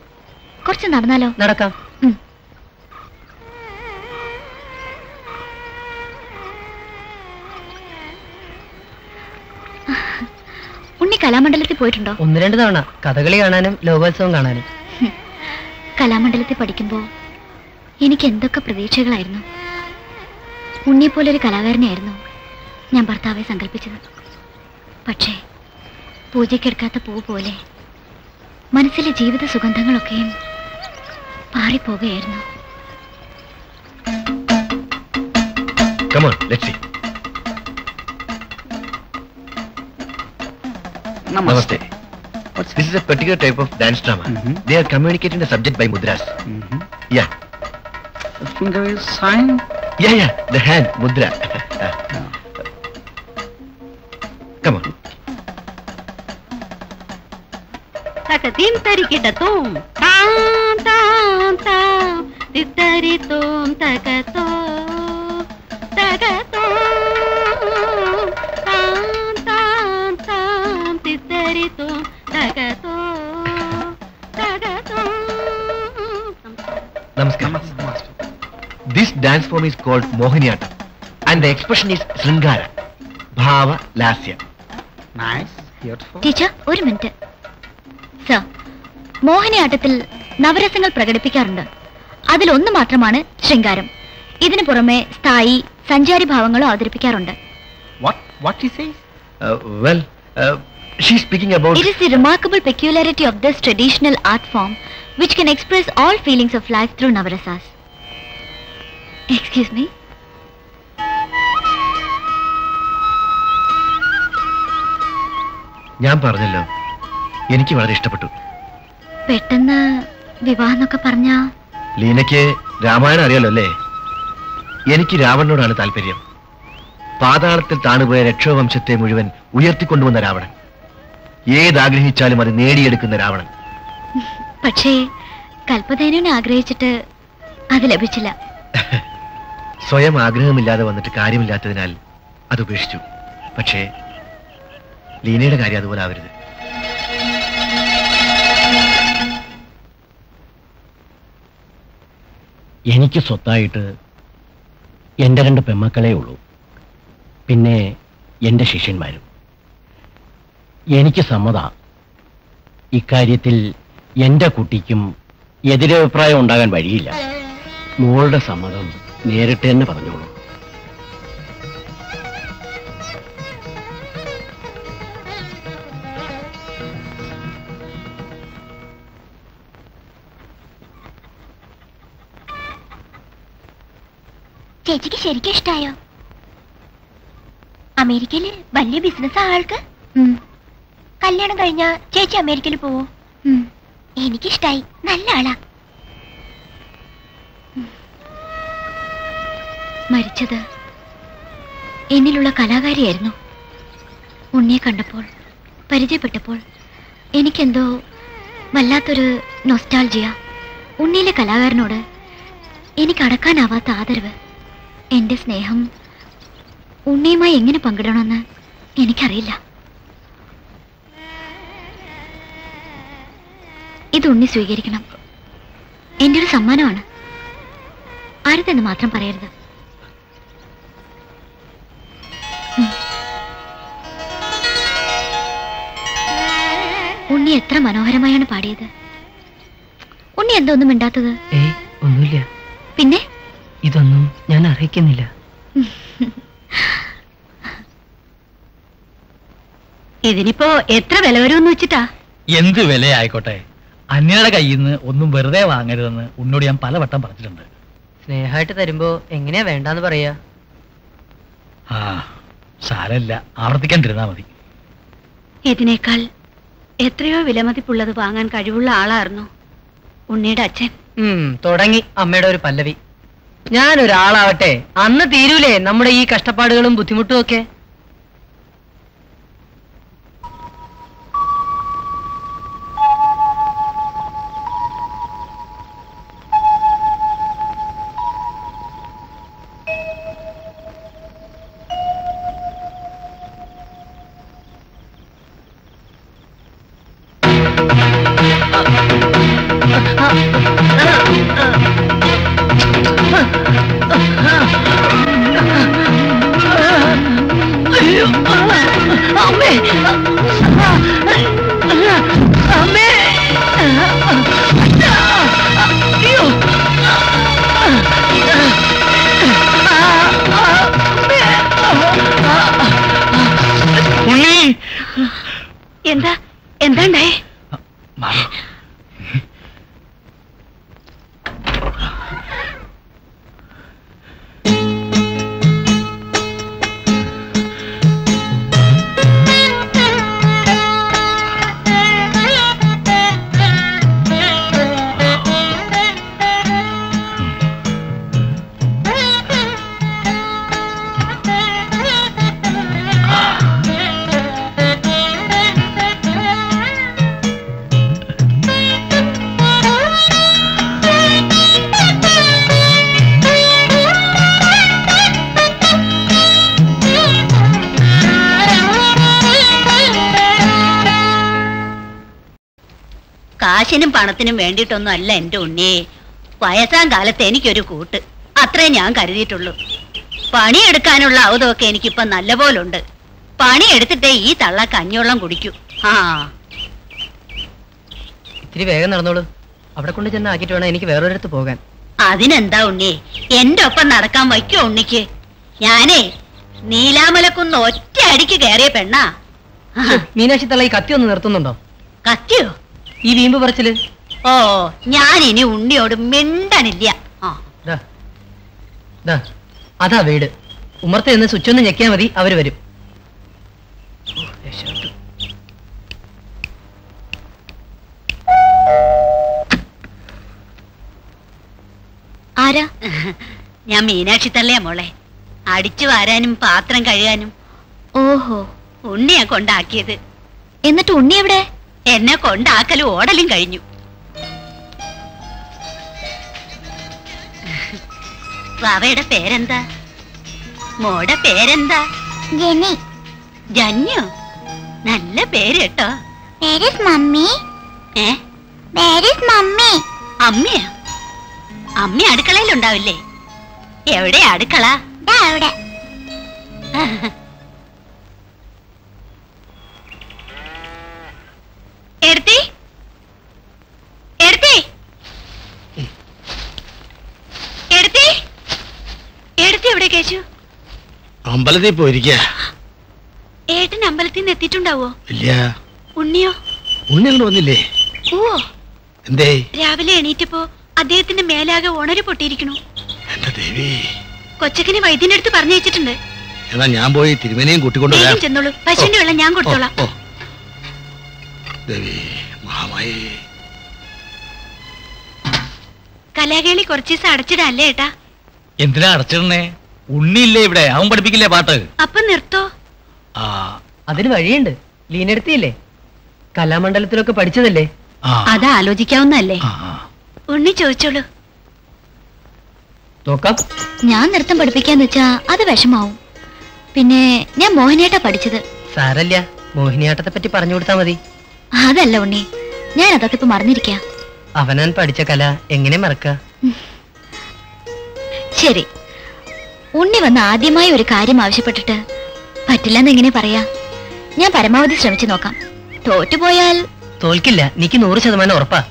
കുറച്ച് നടന്നാലോ? നടക്കാം. ഉണ്ണി കലാമണ്ഡലത്തിൽ പോയിട്ടുണ്ടോ? ഒന്ന് രണ്ട് തവണ. കഥകളി കാണാനും ലോകോത്സവം കാണാനും. കലാമണ്ഡലത്തിൽ പഠിക്കുമ്പോൾ എനിക്ക് എന്തൊക്കെ പ്രതീക്ഷകളായിരുന്നു. ഉണ്ണിയെ പോലെ ഒരു കലാകാരനെയായിരുന്നു ഞാൻ ഭർത്താവെ സങ്കല്പിച്ചത് പക്ഷേ പൂജയ്ക്കെടുക്കാത്ത പൂ പോലെ മനസ്സിലെ ജീവിത സുഗന്ധങ്ങളൊക്കെയും പാറിപ്പോകുകയായിരുന്നു നമസ്തേ on, let's see. Namaste. This is a particular type of dance drama. They are communicating the subject by mudras. Yeah. The finger is sign. Yeah yeah the hand mudra కమా తకదీం తరికిట తోం తాం తాం తాం తిద్దరి తోం తక తోం This dance form is called Mohiniyattam. And the expression is Sringara. Bhava Lasya. Nice. Beautiful. Teacher ഒരു minute sir മോഹിനിയാട്ടത്തിൽ നവരസങ്ങൾ പ്രകടിപ്പിക്കാറുണ്ട് അതിലൊന്ന് മാത്രമാണ് ശൃംഗാരം ഇതിനു പുറമെ സ്ഥായി സഞ്ചാരി ഭാവങ്ങളും അവതരിപ്പിക്കാറുണ്ട് What? What she says? Uh, well, uh, she speaking about... It is the remarkable peculiarity of this traditional art form which can express all feelings of life through Navarasas. Excuse me. ഞാൻ പറഞ്ഞല്ലോ. എനിക്ക് വളരെ ഇഷ്ടപ്പെട്ടു. പെട്ടെന്ന് വിവാഹം എന്നൊക്കെ പറഞ്ഞ? ലീനയ്ക്ക് രാമായണം അറിയാലോ അല്ലേ? എനിക്ക് രാവണനോടാണ് താല്പര്യം. പാതാളത്തിൽ താണുപോയ രക്ഷവംശത്തെ മുഴുവൻ ഉയർത്തിക്കൊണ്ടുവന്ന രാവണൻ. ഏതാഗ്രഹിച്ചാലും അത് നേടിയെടുക്കുന്ന രാവണൻ. പക്ഷേ കൽപ്പതേനുവിനെ ആഗ്രഹിച്ചിട്ട് അത് ലഭിച്ചില്ല. സ്വയം ആഗ്രഹമില്ലാതെ വന്നിട്ട് കാര്യമില്ലാത്തതിനാൽ അത് ഉപേക്ഷിച്ചു. പക്ഷേ ലീനയുടെ കാര്യം അതുപോലെ ആവരുത്. എനിക്ക് സ്വത്തായിട്ട് എന്റെ രണ്ട് പെമ്മക്കളേ ഉള്ളൂ. പിന്നെ എന്റെ ശിഷ്യന്മാരും. എനിക്ക് സമ്മത. ഇക്കാര്യത്തിൽ എന്റെ കുട്ടിക്കും എതിരഭിപ്രായം ഉണ്ടാകാൻ വഴിയില്ല. മോളുടെ സമ്മതം നേരിട്ട് തന്നെ പറഞ്ഞോളൂ. ചേച്ചിക്ക് ശരിക്കും ഇഷ്ടായോ? അമേരിക്കയിൽ വലിയ ബിസിനസ് ആൾക്ക്? കല്യാണം കഴിഞ്ഞ ചേച്ചി അമേരിക്കയിൽ പോവോ? എനിക്കിഷ്ടായി. നല്ല ആളാ. മരിച്ചത് എന്നിലുള്ള കലാകാരിയായിരുന്നു. ഉണ്ണിയെ കണ്ടപ്പോൾ പരിചയപ്പെട്ടപ്പോൾ എനിക്കെന്തോ വല്ലാത്തൊരു നൊസ്റ്റാൾജിയ ഉണ്ണിയിലെ കലാകാരനോട് എനിക്ക് അടക്കാനാവാത്ത ആദരവ് എന്റെ സ്നേഹം ഉണ്ണിയുമായി എങ്ങനെ പങ്കിടണമെന്ന് എനിക്കറിയില്ല. ഇത് ഉണ്ണി സ്വീകരിക്കണം. എന്റെ ഒരു സമ്മാനമാണ്. ആരുതെന്ന് മാത്രം പറയരുത്. ഉണ്ണി എത്ര മനോഹരമായാണ് പാടിയത്. ഉണ്ണി എന്താ ഒന്നും മിണ്ടാത്തത്? ഒന്നുമില്ല. പിന്നെ? ഇതൊന്നും ഞാൻ അറിയിക്കുന്നില്ല. ഇതിനിപ്പോ എത്ര വില വരുമെന്ന് വെച്ചിട്ടാ? എന്ത് വില ആയിക്കോട്ടെ അന്യയുടെ കയ്യിൽ നിന്ന് ഒന്നും വെറുതെ വാങ്ങരുതെന്ന് ഉന്നോട് ഞാൻ പലവട്ടം പറഞ്ഞിട്ടുണ്ട്. സ്നേഹമായിട്ട് തരുമ്പോ എങ്ങനെയാ വേണ്ടെന്ന് പറയാ? ആ സാരമില്ല. ആവർത്തിക്കാണ്ടിരുന്നാ മതി. ഇതിനേക്കാൾ എത്രയോ വിലമതിപ്പുള്ളത് വാങ്ങാൻ കഴിവുള്ള ആളായിരുന്നു ഉണ്ണിയുടെ അച്ഛൻ. തുടങ്ങി അമ്മയുടെ ഒരു പല്ലവി. ഞാനൊരാളാവട്ടെ അന്ന് തീരൂലേ നമ്മുടെ ഈ കഷ്ടപ്പാടുകളും ബുദ്ധിമുട്ടും ഒക്കെ പണത്തിനും വേണ്ടിയിട്ടൊന്നും അല്ല എന്റെ ഉണ്ണിയെ. വയസ്സാം കാലത്ത് എനിക്കൊരു കൂട്ട്. അത്രേ ഞാൻ കരുതിയിട്ടുള്ളൂ. പണിയെടുക്കാനുള്ള അവതൊക്കെ എനിക്കിപ്പൊ നല്ല പോലുണ്ട് പണിയെടുത്തിട്ടേ ഈ തള്ള കഞ്ഞിവെള്ളം കുടിക്കൂ. ആ. ഇത്തിരി വേഗം നടന്നോളൂ. അവിടെ കൊണ്ട് ചെന്ന് ആക്കിയിട്ട് വേണം എനിക്ക് വേറൊരിടത്ത് പോകാൻ. അതിനെന്താ ഉണ്ണി എന്റെ ഒപ്പം നടക്കാൻ വയ്ക്കോ ഉണ്ണിക്ക്? ഞാനേ നീലാമലക്കുന്ന് ഒറ്റ അടിക്ക് കയറിയ പെണ്ണാ. മീനാക്ഷി തള്ള ഈ കത്തി ഒന്ന് നിർത്തുന്നുണ്ടോ? കത്തിയോ? ഈ വീമ്പ് പറച്ചിൽ? ഓ ഞാൻ ഇനി ഉണ്ണിയോട് മിണ്ടണില്ല. ആ. ദാ. ദാ, അതാ വീട്. ഉമർത്ത് നിന്ന് സ്വിച്ച് ഒന്ന് ഞെക്കിയാൽ മതി അവർ വരും. ആരാ? ഞാൻ മീനാക്ഷി തള്ളയാ മോളെ. അടിച്ചു വാരാനും പാത്രം കഴുകാനും. ഓഹോ. ഉണ്ണിയാ കൊണ്ടാക്കിയത്. എന്നിട്ട് ഉണ്ണി എവിടെ? എന്നെ കൊണ്ടാക്കലും ഓടലും കഴിഞ്ഞു. വാവയുടെ പേരെന്താ? മോടെ പേരെന്താ? ജെനി ജന്യോ? നല്ല പേര് കേട്ടോ. മമ്മി ഏ? വേർ മമ്മി അമ്മയാ? അമ്മ അടുക്കളയിലുണ്ടാവില്ലേ? എവിടെ അടുക്കള? അവിടെ. എടുത്തി. എടുത്തി. എടുത്തി. എടുത്തി എവിടെ കേശു? അമ്പലത്തിൽ പോയിരിക്ക. ഏട്ടൻ അമ്പലത്തിൽ നിന്ന് എത്തിയിട്ടുണ്ടാവോ? ഇല്ല. ഉണ്ണിയോ? ഉണ്ണി അങ്ങോട്ട് വന്നില്ലേ? ഓ എന്തേ? രാവിലെ എണീറ്റപ്പോ അദ്ദേഹത്തിന്റെ മേലാകെ ഉണര് പൊട്ടിയിരിക്കണു. എന്റെ ദേവി. കൊച്ചക്കനെ വൈദ്യന്റെ അടുത്ത് പറഞ്ഞയച്ചിട്ടുണ്ട്. എന്നാ ഞാൻ പോയി തിരുമേനയും കൂട്ടിക്കൊണ്ടു ചെന്നോളൂ. പശുവിന്റെ വെള്ളം ഞാൻ കൊടുത്തോളാം. ദേവി മഹാമായി. കലാകേളി കുറച്ച് ദിവസം അടച്ചിടല്ലേ ഏട്ടാ? എന്തിനാ അടച്ചിടണേ ഉണ്ണിയില്ലേ ഇവിടെ? അവൻ പഠിപ്പിക്കില്ലേ പാട്ട്? അപ്പൊ നിർത്തോ. ആ. അതിന് വഴിയുണ്ട്. ലീനെടുത്തില്ലേ കലാമണ്ഡലത്തിലൊക്കെ പഠിച്ചതല്ലേ? ആ. അത് ആലോചിക്കാവുന്നല്ലേ. ഉണ്ണി ചോദിച്ചോളൂ. നോക്കാം. ഞാൻ നൃത്തം പഠിപ്പിക്കാന്ന് വെച്ചാ അത് വിഷമാവും. പിന്നെ ഞാൻ മോഹിനിയാട്ടാ പഠിച്ചത്. സാരല്ല മോഹിനിയാട്ടത്തെ പറ്റി പറഞ്ഞു കൊടുത്താ മതി. അതല്ല ഉണ്ണി ഞാൻ അതൊക്കെ ഇപ്പൊ മറന്നിരിക്ക. അവനാൻ പഠിച്ച കല എങ്ങനെ മറക്ക? ശരി. ഉണ്ണി വന്ന് ആദ്യമായി ഒരു കാര്യം ആവശ്യപ്പെട്ടിട്ട് പറ്റില്ലെന്ന് എങ്ങനെ പറയാ? ഞാൻ പരമാവധി ശ്രമിച്ചു നോക്കാം. തോറ്റുപോയാൽ തോൽക്കില്ല. നീക്ക് നൂറ് ശതമാനം ഉറപ്പാ.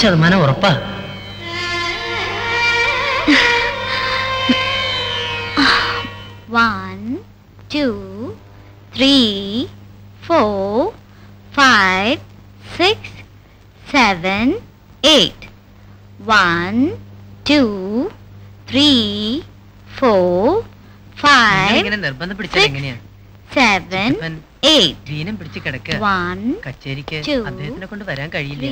ശതമാനം ഉറപ്പാ. One two three four five six seven eight one two three four five നിർബന്ധം സെവൻ എയ്റ്റ് വൺ കൊണ്ട് വരാൻ കഴിയില്ല.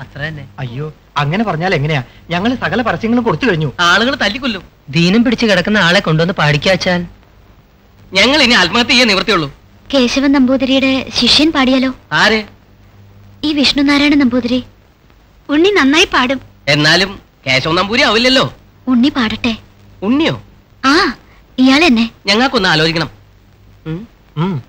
അത്ര തന്നെ അയ്യോ അങ്ങനെ പറഞ്ഞാൽ എങ്ങനെയാ? ഞങ്ങൾ സകല പരസ്യങ്ങളും കൊടുത്തു കഴിഞ്ഞു. ആളുകൾ തല്ലിക്കൊല്ലും. ദീനം പിടിച്ച് കിടക്കുന്ന ആളെ കൊണ്ടുവന്ന് പാടിക്കാച്ചാൽ ഞങ്ങൾ ഇനി ആത്മഹത്യ ചെയ്യാൻ നിവർത്തിയുള്ളൂ കേശവൻ നമ്പൂതിരിയുടെ ശിഷ്യൻ പാടിയാലോ? ആര്? ഈ വിഷ്ണുനാരായണ നമ്പൂതിരി. ഉണ്ണി നന്നായി പാടും. എന്നാലും കേശവൻ നമ്പൂരി ആവില്ലല്ലോ. ഉണ്ണി പാടട്ടെ. ഉണ്ണിയോ? ആ ഇയാൾ എന്നെ ഞങ്ങൾക്കൊന്ന് ആലോചിക്കണം. ഉം? ഉം.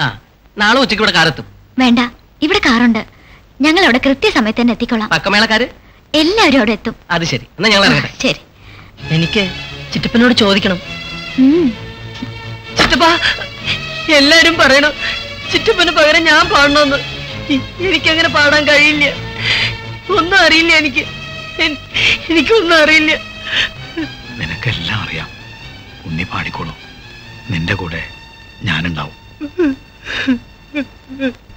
ആ നാളെ ഉച്ചയ്ക്ക് ഇവിടെ കാറെത്തും. വേണ്ട ഇവിടെ കാറുണ്ട്. ഞങ്ങൾ അവിടെ കൃത്യസമയത്ത് തന്നെ എത്തിക്കൊള്ളാം പക്കമേളക്കാര് എല്ലാവരും അവിടെ എത്തും. അത് ശരി. എന്നാ ഞങ്ങൾ ഇറങ്ങട്ടെ. ശരി. എനിക്ക് ചിറ്റപ്പനോട് ചോദിക്കണം. ചിറ്റപ്പ എല്ലാരും പറയണം. ചിറ്റപ്പന് പകരം ഞാൻ പാടണമെന്ന്. എനിക്കങ്ങനെ പാടാൻ കഴിയില്ല. ഒന്നും അറിയില്ല എനിക്ക്. എനിക്കൊന്നും അറിയില്ല. നിനക്കെല്ലാം അറിയാം. ഉണ്ണി പാടിക്കോളൂ. നിന്റെ കൂടെ ഞാനുണ്ടാവും.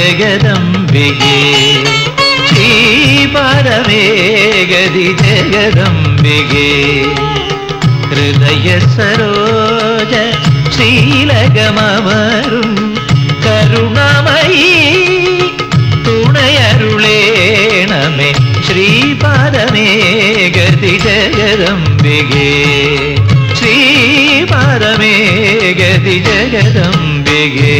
ജഗദംബികേ ശ്രീപരമേഗതി ജഗദംബികേ ഹൃദയ സരോജ ശ്രീലകമരും കരുണമയി തുണയരുളേണമേ. ശ്രീപരമേഗതി ജഗദംബികേ ശ്രീപരമേഗതി ജഗദംബികേ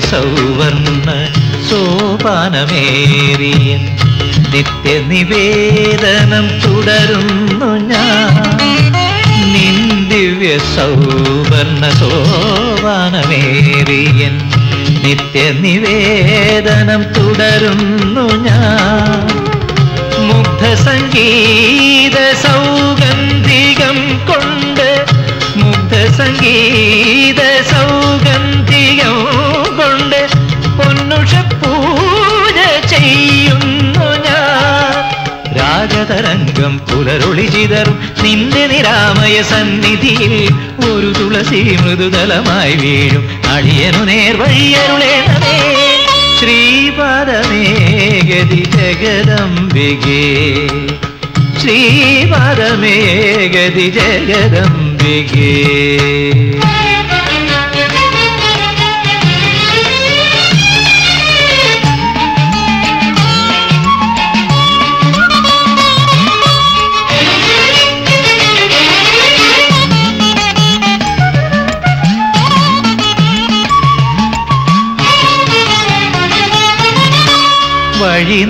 നിന്ദിവ്യ സോപാനമേറിയ നിത്യ നിത്യനിവേദനം തുടരുന്നു ഞാൻ. നിന്ദിവ്യ സൗവർണ സോപാനമേറിയൻ നിത്യനിവേദനം തുടരുന്നു ഞാൻ. മുഗ്ധ സംഗീത സൗഗന്ധികം കൊണ്ട് മുഗ്ധ രാഗതരംഗം പുലരൊളി ചിതറും. നിന്റെ നിരാമയ സന്നിധിയിൽ ഒരു തുളസി മൃദുതലമായി വീഴും. അടിയനു നേർവഴിയരുളേണമേ ശ്രീപരമേഗതി ജഗദംബികേ. ശ്രീപരമേഗതി ജഗദംബികേ.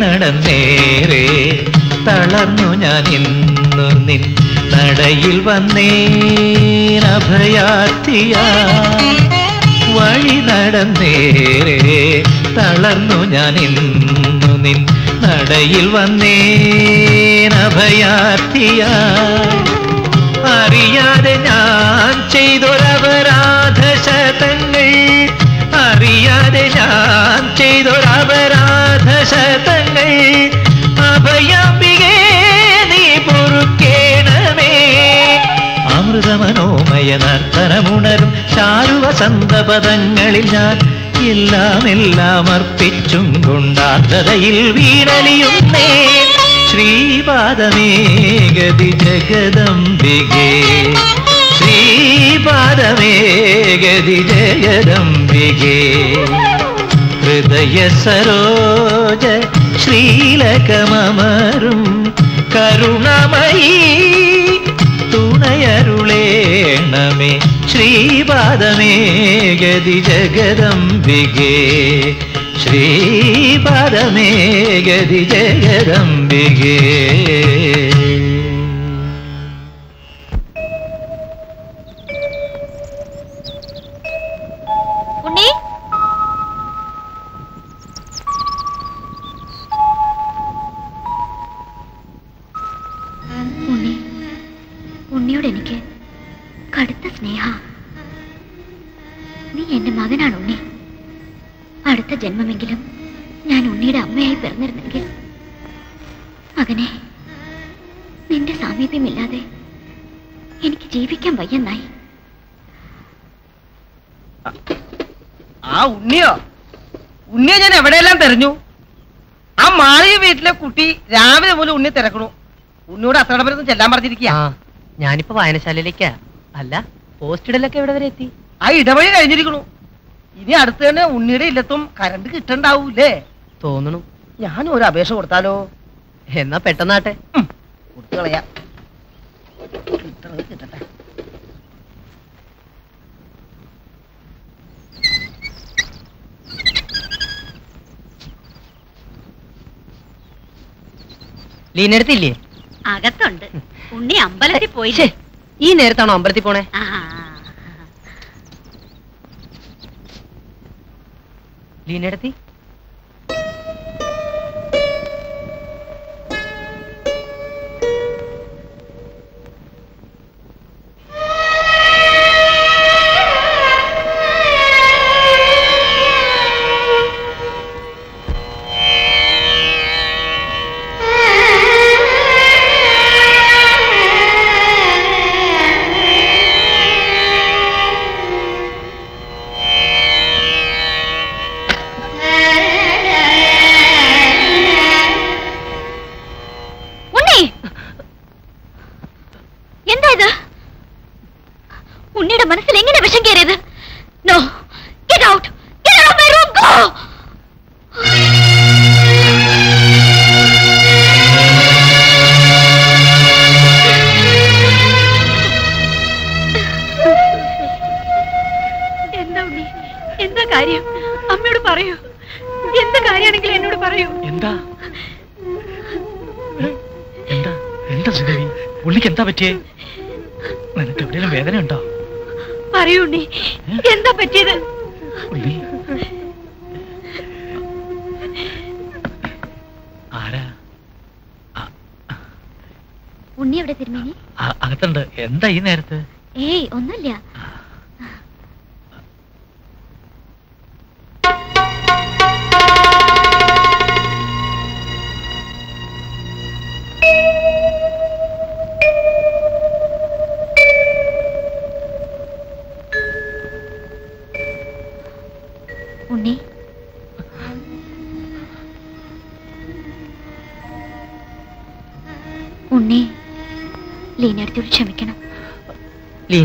വഴി നടന്നേറെ. തളർന്നു ഞാൻ ഇന്നു നിൻ നടയിൽ വന്നേ. അഭയാർത്ഥിയ വഴി നടന്നേറെ. തളർന്നു ഞാൻ ഇന്നു നിൻ നടയിൽ വന്നേ. അഭയാർത്ഥിയ അറിയാതെ ഞാൻ ചെയ്തൊരപരാധ ശതങ്ങൾ അറിയാതെ ഞാൻ ചെയ്തൊരപരാധ ശതങ്ങൾ അഭയാംബികേ നീ അമൃതമനോമയ ഞാൻ എല്ലാം എല്ലാം അർപ്പിച്ചും കൊണ്ടാർദ്രതയിൽ വീണലിയുന്നേ. ശ്രീപാദമേഗതി ജഗദംബികേ. ശ്രീപാദമേഗതി ജഗദംബികേ. ഹൃദയ സരോജ ശ്രീലകമരും കരുണമയീ തുണയരുളേണമേ ശ്രീപാദമേഗതി ജഗദംബികേ. ശ്രീപാദമേഗതി ജഗദംബികേ. നിന്റെ സാമീപ്യമില്ലാതെ എനിക്ക് ജീവിക്കാൻ വയ്യെന്നായി. ആ ഉണ്ണിയോ? ഉണ്ണിയെ ഞാൻ എവിടെയെല്ലാം തെരഞ്ഞു? ആ മാളിക വീട്ടിലെ കുട്ടി രാവിലെ മുതൽ ഉണ്ണി തിരക്കണു. ഉണ്ണിയോട് അത്രടപ്പരത്തും ചെല്ലാൻ പറഞ്ഞിരിക്കുക ഞാനിപ്പോ വായനശാലയിലേക്കാ. അല്ല പോസ്റ്റിടലൊക്കെ എവിടെ വരെ എത്തി? ആ ഇടവഴി കഴിഞ്ഞിരിക്കണു. ഇനി അടുത്ത് തന്നെ ഉണ്ണിയുടെ ഇല്ലത്തും കരണ്ട് കിട്ടണ്ടാവൂലേ തോന്നണു. ഞാൻ ഒരു അപേക്ഷ കൊടുത്താലോ? എന്നാ പെട്ടെന്നാട്ടെ. കൊടുത്തു കളയാം. കിട്ടണത് കിട്ടട്ടെ. ലീനടുത്തില്ലേ? അകത്തുണ്ട്. ഉണ്ണി അമ്പലത്തിൽ പോയി. ഈ നേരത്താണോ അമ്പലത്തിൽ പോണേ? ലീനടുത്തി?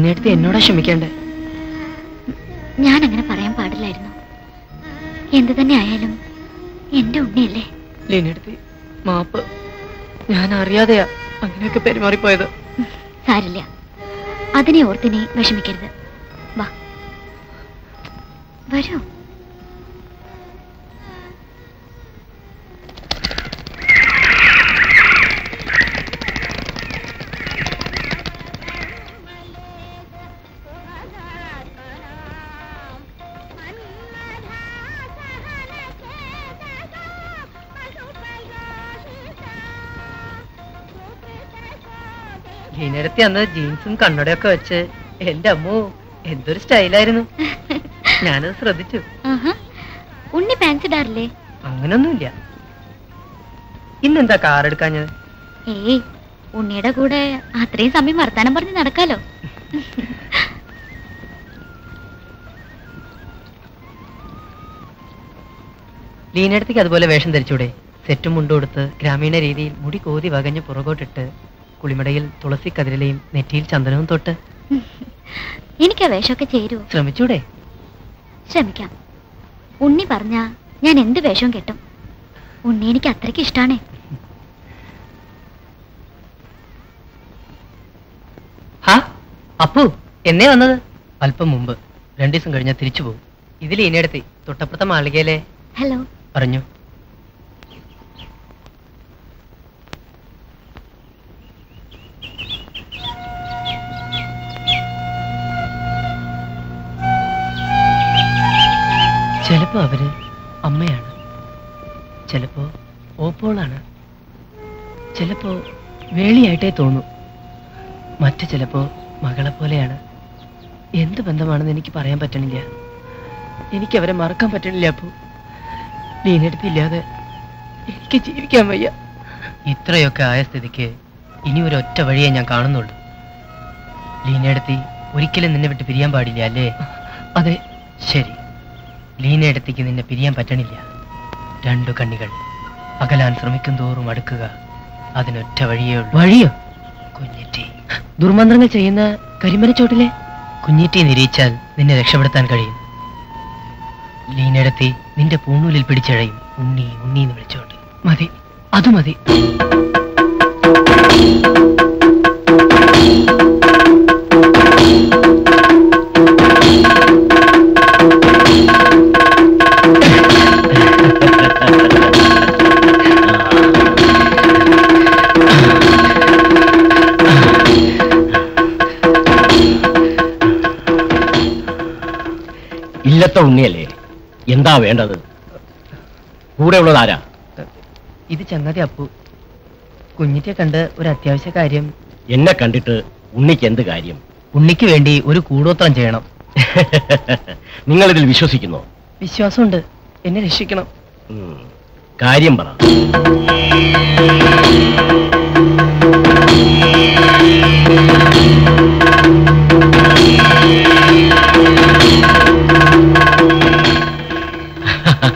ലീനടുത്ത് എന്നോടാ ക്ഷമിക്കേണ്ടേ ഞാൻ അങ്ങനെ പറയാൻ പാടില്ലായിരുന്നു. എന്തു തന്നെ ആയാലും എന്റെ ഉണ്ണിയല്ലേ? ലീനടുത്ത് മാപ്പ്. ഞാൻ അറിയാതെയാ അങ്ങനെയൊക്കെ പെരുമാറിപ്പോയത്. സാരില്ല അതിനെ ഓർത്തിനെ വിഷമിക്കരുത്. വാ. വരൂ. ലീനടുത്ത് അന്ന് ജീൻസും കണ്ണടയൊക്കെ വെച്ച് എന്റെ അമ്മോ എന്തൊരു സ്റ്റൈലായിരുന്നു. ഞാനത് ശ്രദ്ധിച്ചു. ഉണ്ണി പാൻസ് ഇടാറില്ലേ? അങ്ങനൊന്നുമില്ല. ഇന്നെന്താ കാർ എടുക്കാഞ്ഞത്? ഏയ് ഉണ്ണിയുടെ കൂടെ അത്രയും സമയം വർത്താനം പറഞ്ഞ് നടക്കാലോ? ലീനടുത്തേക്ക് അതുപോലെ വേഷം ധരിച്ചൂടെ. സെറ്റും മുണ്ടുകൊടുത്ത് ഗ്രാമീണ രീതിയിൽ മുടി കോതി വകഞ്ഞ് പുറകോട്ടിട്ട് കുളിമടയിൽ തുളസി കതിരലയും നെറ്റിയിൽ ചന്ദനവും തൊട്ട്. എനിക്ക് ആ വേഷമൊക്കെ ചേരൂ ശ്രമിച്ചൂടെ? ശ്രമിക്കാം. ഉണ്ണി പറഞ്ഞ ഞാൻ എന്ത് വേഷവും കെട്ടും. ഉണ്ണി എനിക്ക് അത്രയ്ക്ക് ഇഷ്ടാണേ. അപ്പു എന്നേ വന്നത്? അല്പം മുമ്പ്. രണ്ടു ദിവസം കഴിഞ്ഞാൽ തിരിച്ചു പോകും ഇതിൽ ഇനിയടുത്ത് തൊട്ടപ്പുറത്തെ മാളികയിലെ ഹലോ. പറഞ്ഞു. ചിലപ്പോ അവർ അമ്മയാണ്. ചിലപ്പോ ഓപ്പോളാണ്. ചിലപ്പോ വേളിയായിട്ടേ തോന്നൂ. മറ്റു ചിലപ്പോ മകളെ പോലെയാണ്. എന്ത് ബന്ധമാണെന്ന് എനിക്ക് പറയാൻ പറ്റണില്ല. എനിക്ക് അവരെ മറക്കാൻ പറ്റണില്ല അപ്പോ. നീനെടുത്തില്ലാതെ എനിക്ക് ജീവിക്കാൻ വയ്യ. ഇത്രയൊക്കെ ആയ സ്ഥിതിക്ക് ഇനി ഒരു ഒറ്റ വഴിയേ ഞാൻ കാണുന്നുള്ളൂ. ലീനയെടുത്തി ഒരിക്കലും നിന്നെ വിട്ട് പിരിയാൻ പാടില്ല അല്ലേ? അതെ. ശരി. ലീനയെടുത്തേക്ക് നിന്നെ പിരിയാൻ പറ്റണില്ല. രണ്ടു കണ്ണികൾ അകലാൻ ശ്രമിക്കും തോറും അടുക്കുക. അതിനൊറ്റ വഴിയേ ഉള്ളൂ. വഴിയോ? കുഞ്ഞിറ്റി. ദുർമന്ത്രങ്ങൾ ചെയ്യുന്ന കരിമരച്ചോട്ടിലെ? കുഞ്ഞിറ്റി നിരീച്ചാൽ നിന്നെ രക്ഷപ്പെടുത്താൻ കഴിയും. ലീനടത്തി നിന്റെ പൂണൂലിൽ പിടിച്ചഴയും. ഉണ്ണി ഉണ്ണി എന്ന് വിളിച്ചോണ്ട്. മതി. അത് മതി. ഇല്ലത്തെ ഉണ്ണിയല്ലേ? എന്താ വേണ്ടത്? കൂടെ ഉള്ളത് ആരാ? ഇത് ചങ്ങതി അപ്പു. കുഞ്ഞിറ്റെ കണ്ട് ഒരു അത്യാവശ്യ കാര്യം. എന്നെ കണ്ടിട്ട് ഉണ്ണിക്ക് എന്ത് കാര്യം? ഉണ്ണിക്ക് വേണ്ടി ഒരു കൂടോത്രം ചെയ്യണം. നിങ്ങൾ ഇതിൽ വിശ്വസിക്കുന്നു? വിശ്വാസമുണ്ട്. എന്നെ രക്ഷിക്കണം. കാര്യം പറ.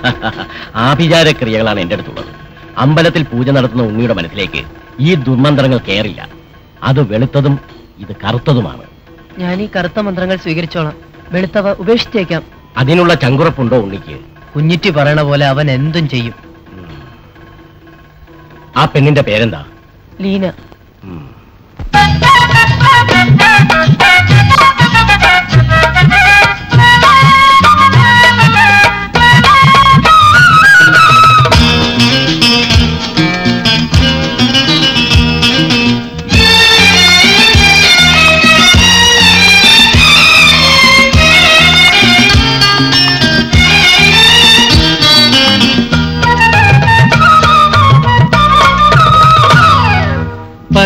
ആഭിചാരക്രിയകളാണ് എന്റെ അടുത്തുള്ളത്. അമ്പലത്തിൽ പൂജ നടത്തുന്ന ഉണ്ണിയുടെ മനസ്സിലേക്ക് ഈ ദുർമന്ത്രങ്ങൾ കയറില്ല. അത് വെളുത്തതും ഇത് കറുത്തതുമാണ്. ഞാൻ ഈ കറുത്ത മന്ത്രങ്ങൾ സ്വീകരിച്ചോളാം. വെളുത്തവ ഉപേക്ഷിച്ചേക്കാം. അതിനുള്ള ചങ്കുറപ്പുണ്ടോ ഉണ്ണിക്ക്? കുഞ്ഞിറ്റി പറയണ പോലെ അവൻ എന്തും ചെയ്യും. ആ പെണ്ണിന്റെ പേരെന്താ? ലീന.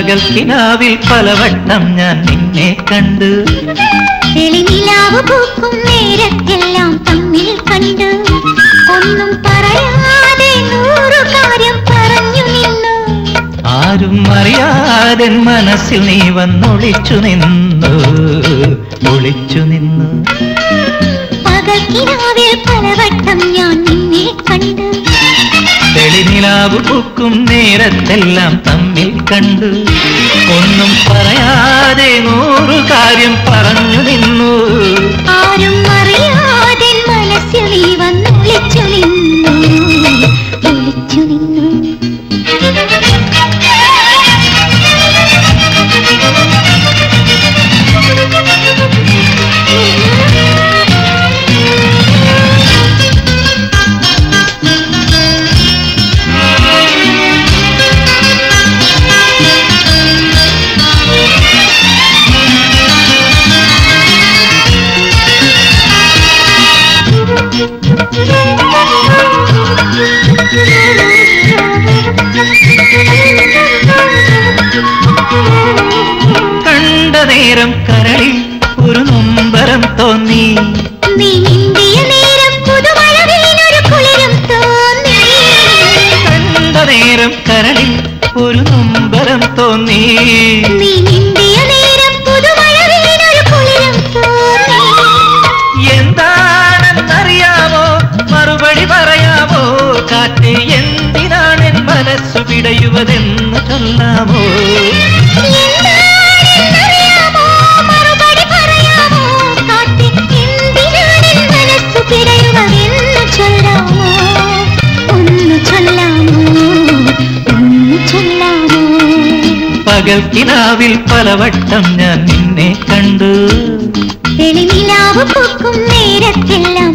പകൽ കിനാവിൽ പലവട്ടം ഞാൻ നിന്നെ കണ്ട്. തെളിനിലാവ് പൂക്കും നേരത്തെല്ലാം തമ്മിൽ കണ്ട്. ഒന്നും പറയാതെ നൂറു കാര്യം പറഞ്ഞു നിന്നു. ആരും അറിയാതെ മനസ്സിൽ നീ വന്നൊളിച്ചു നിന്നു. ഒളിച്ചു നിന്നു. പകൽ കിനാവിൽ പലവട്ടം ഞാൻ നിന്നെ കണ്ട്. തെളിനിലാവ് പൂക്കും നേരത്തെല്ലാം തമ്മിൽ കണ്ടു. ഒന്നും പറയാതെ നൂറു കാര്യം പറഞ്ഞു നിന്നു. ആരും അറിയാതെ മനസ്സിൽ വന്നു വന്നൊളിച്ചു നിന്നു. നേരം കരളിൽ ഒരു നൊമ്പരം തോന്നി. നീ നേരം കുളിരും തോന്നി. കണ്ട നേരം കരളിൽ ഒരു നൊമ്പരം തോന്നി. നീ നേരം കുളിരും തോന്നി. എന്താണെന്നറിയാമോ? മറുപടി പറയാമോ? കാറ്റ് എന്തിനാണ് മനസ്സു പിടയുവതെന്ന് ചൊല്ലാമോ? എന്താണെന്നറിയാമോ? ചൊല്ലാമോ? ഒന്ന് ചൊല്ലാമോ? പകൽ കിനാവിൽ പലവട്ടം ഞാൻ നിന്നെ കണ്ടു തെളിനിലാവ് പൂക്കും നേരത്തെല്ലാം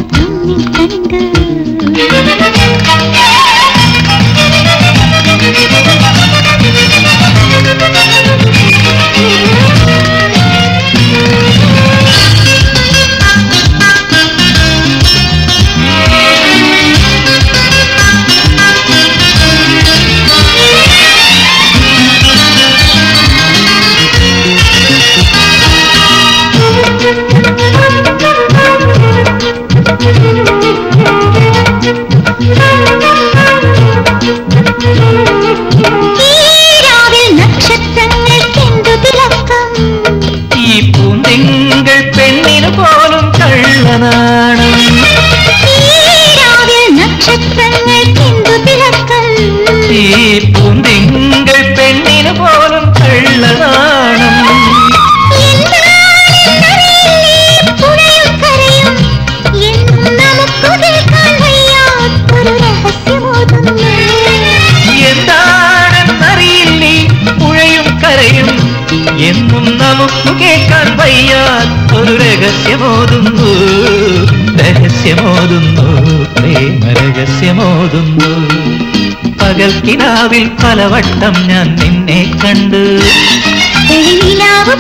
കിനാവിൽ പലവട്ടം ഞാൻ നിന്നെ കണ്ടു. തെളിനിലാവ്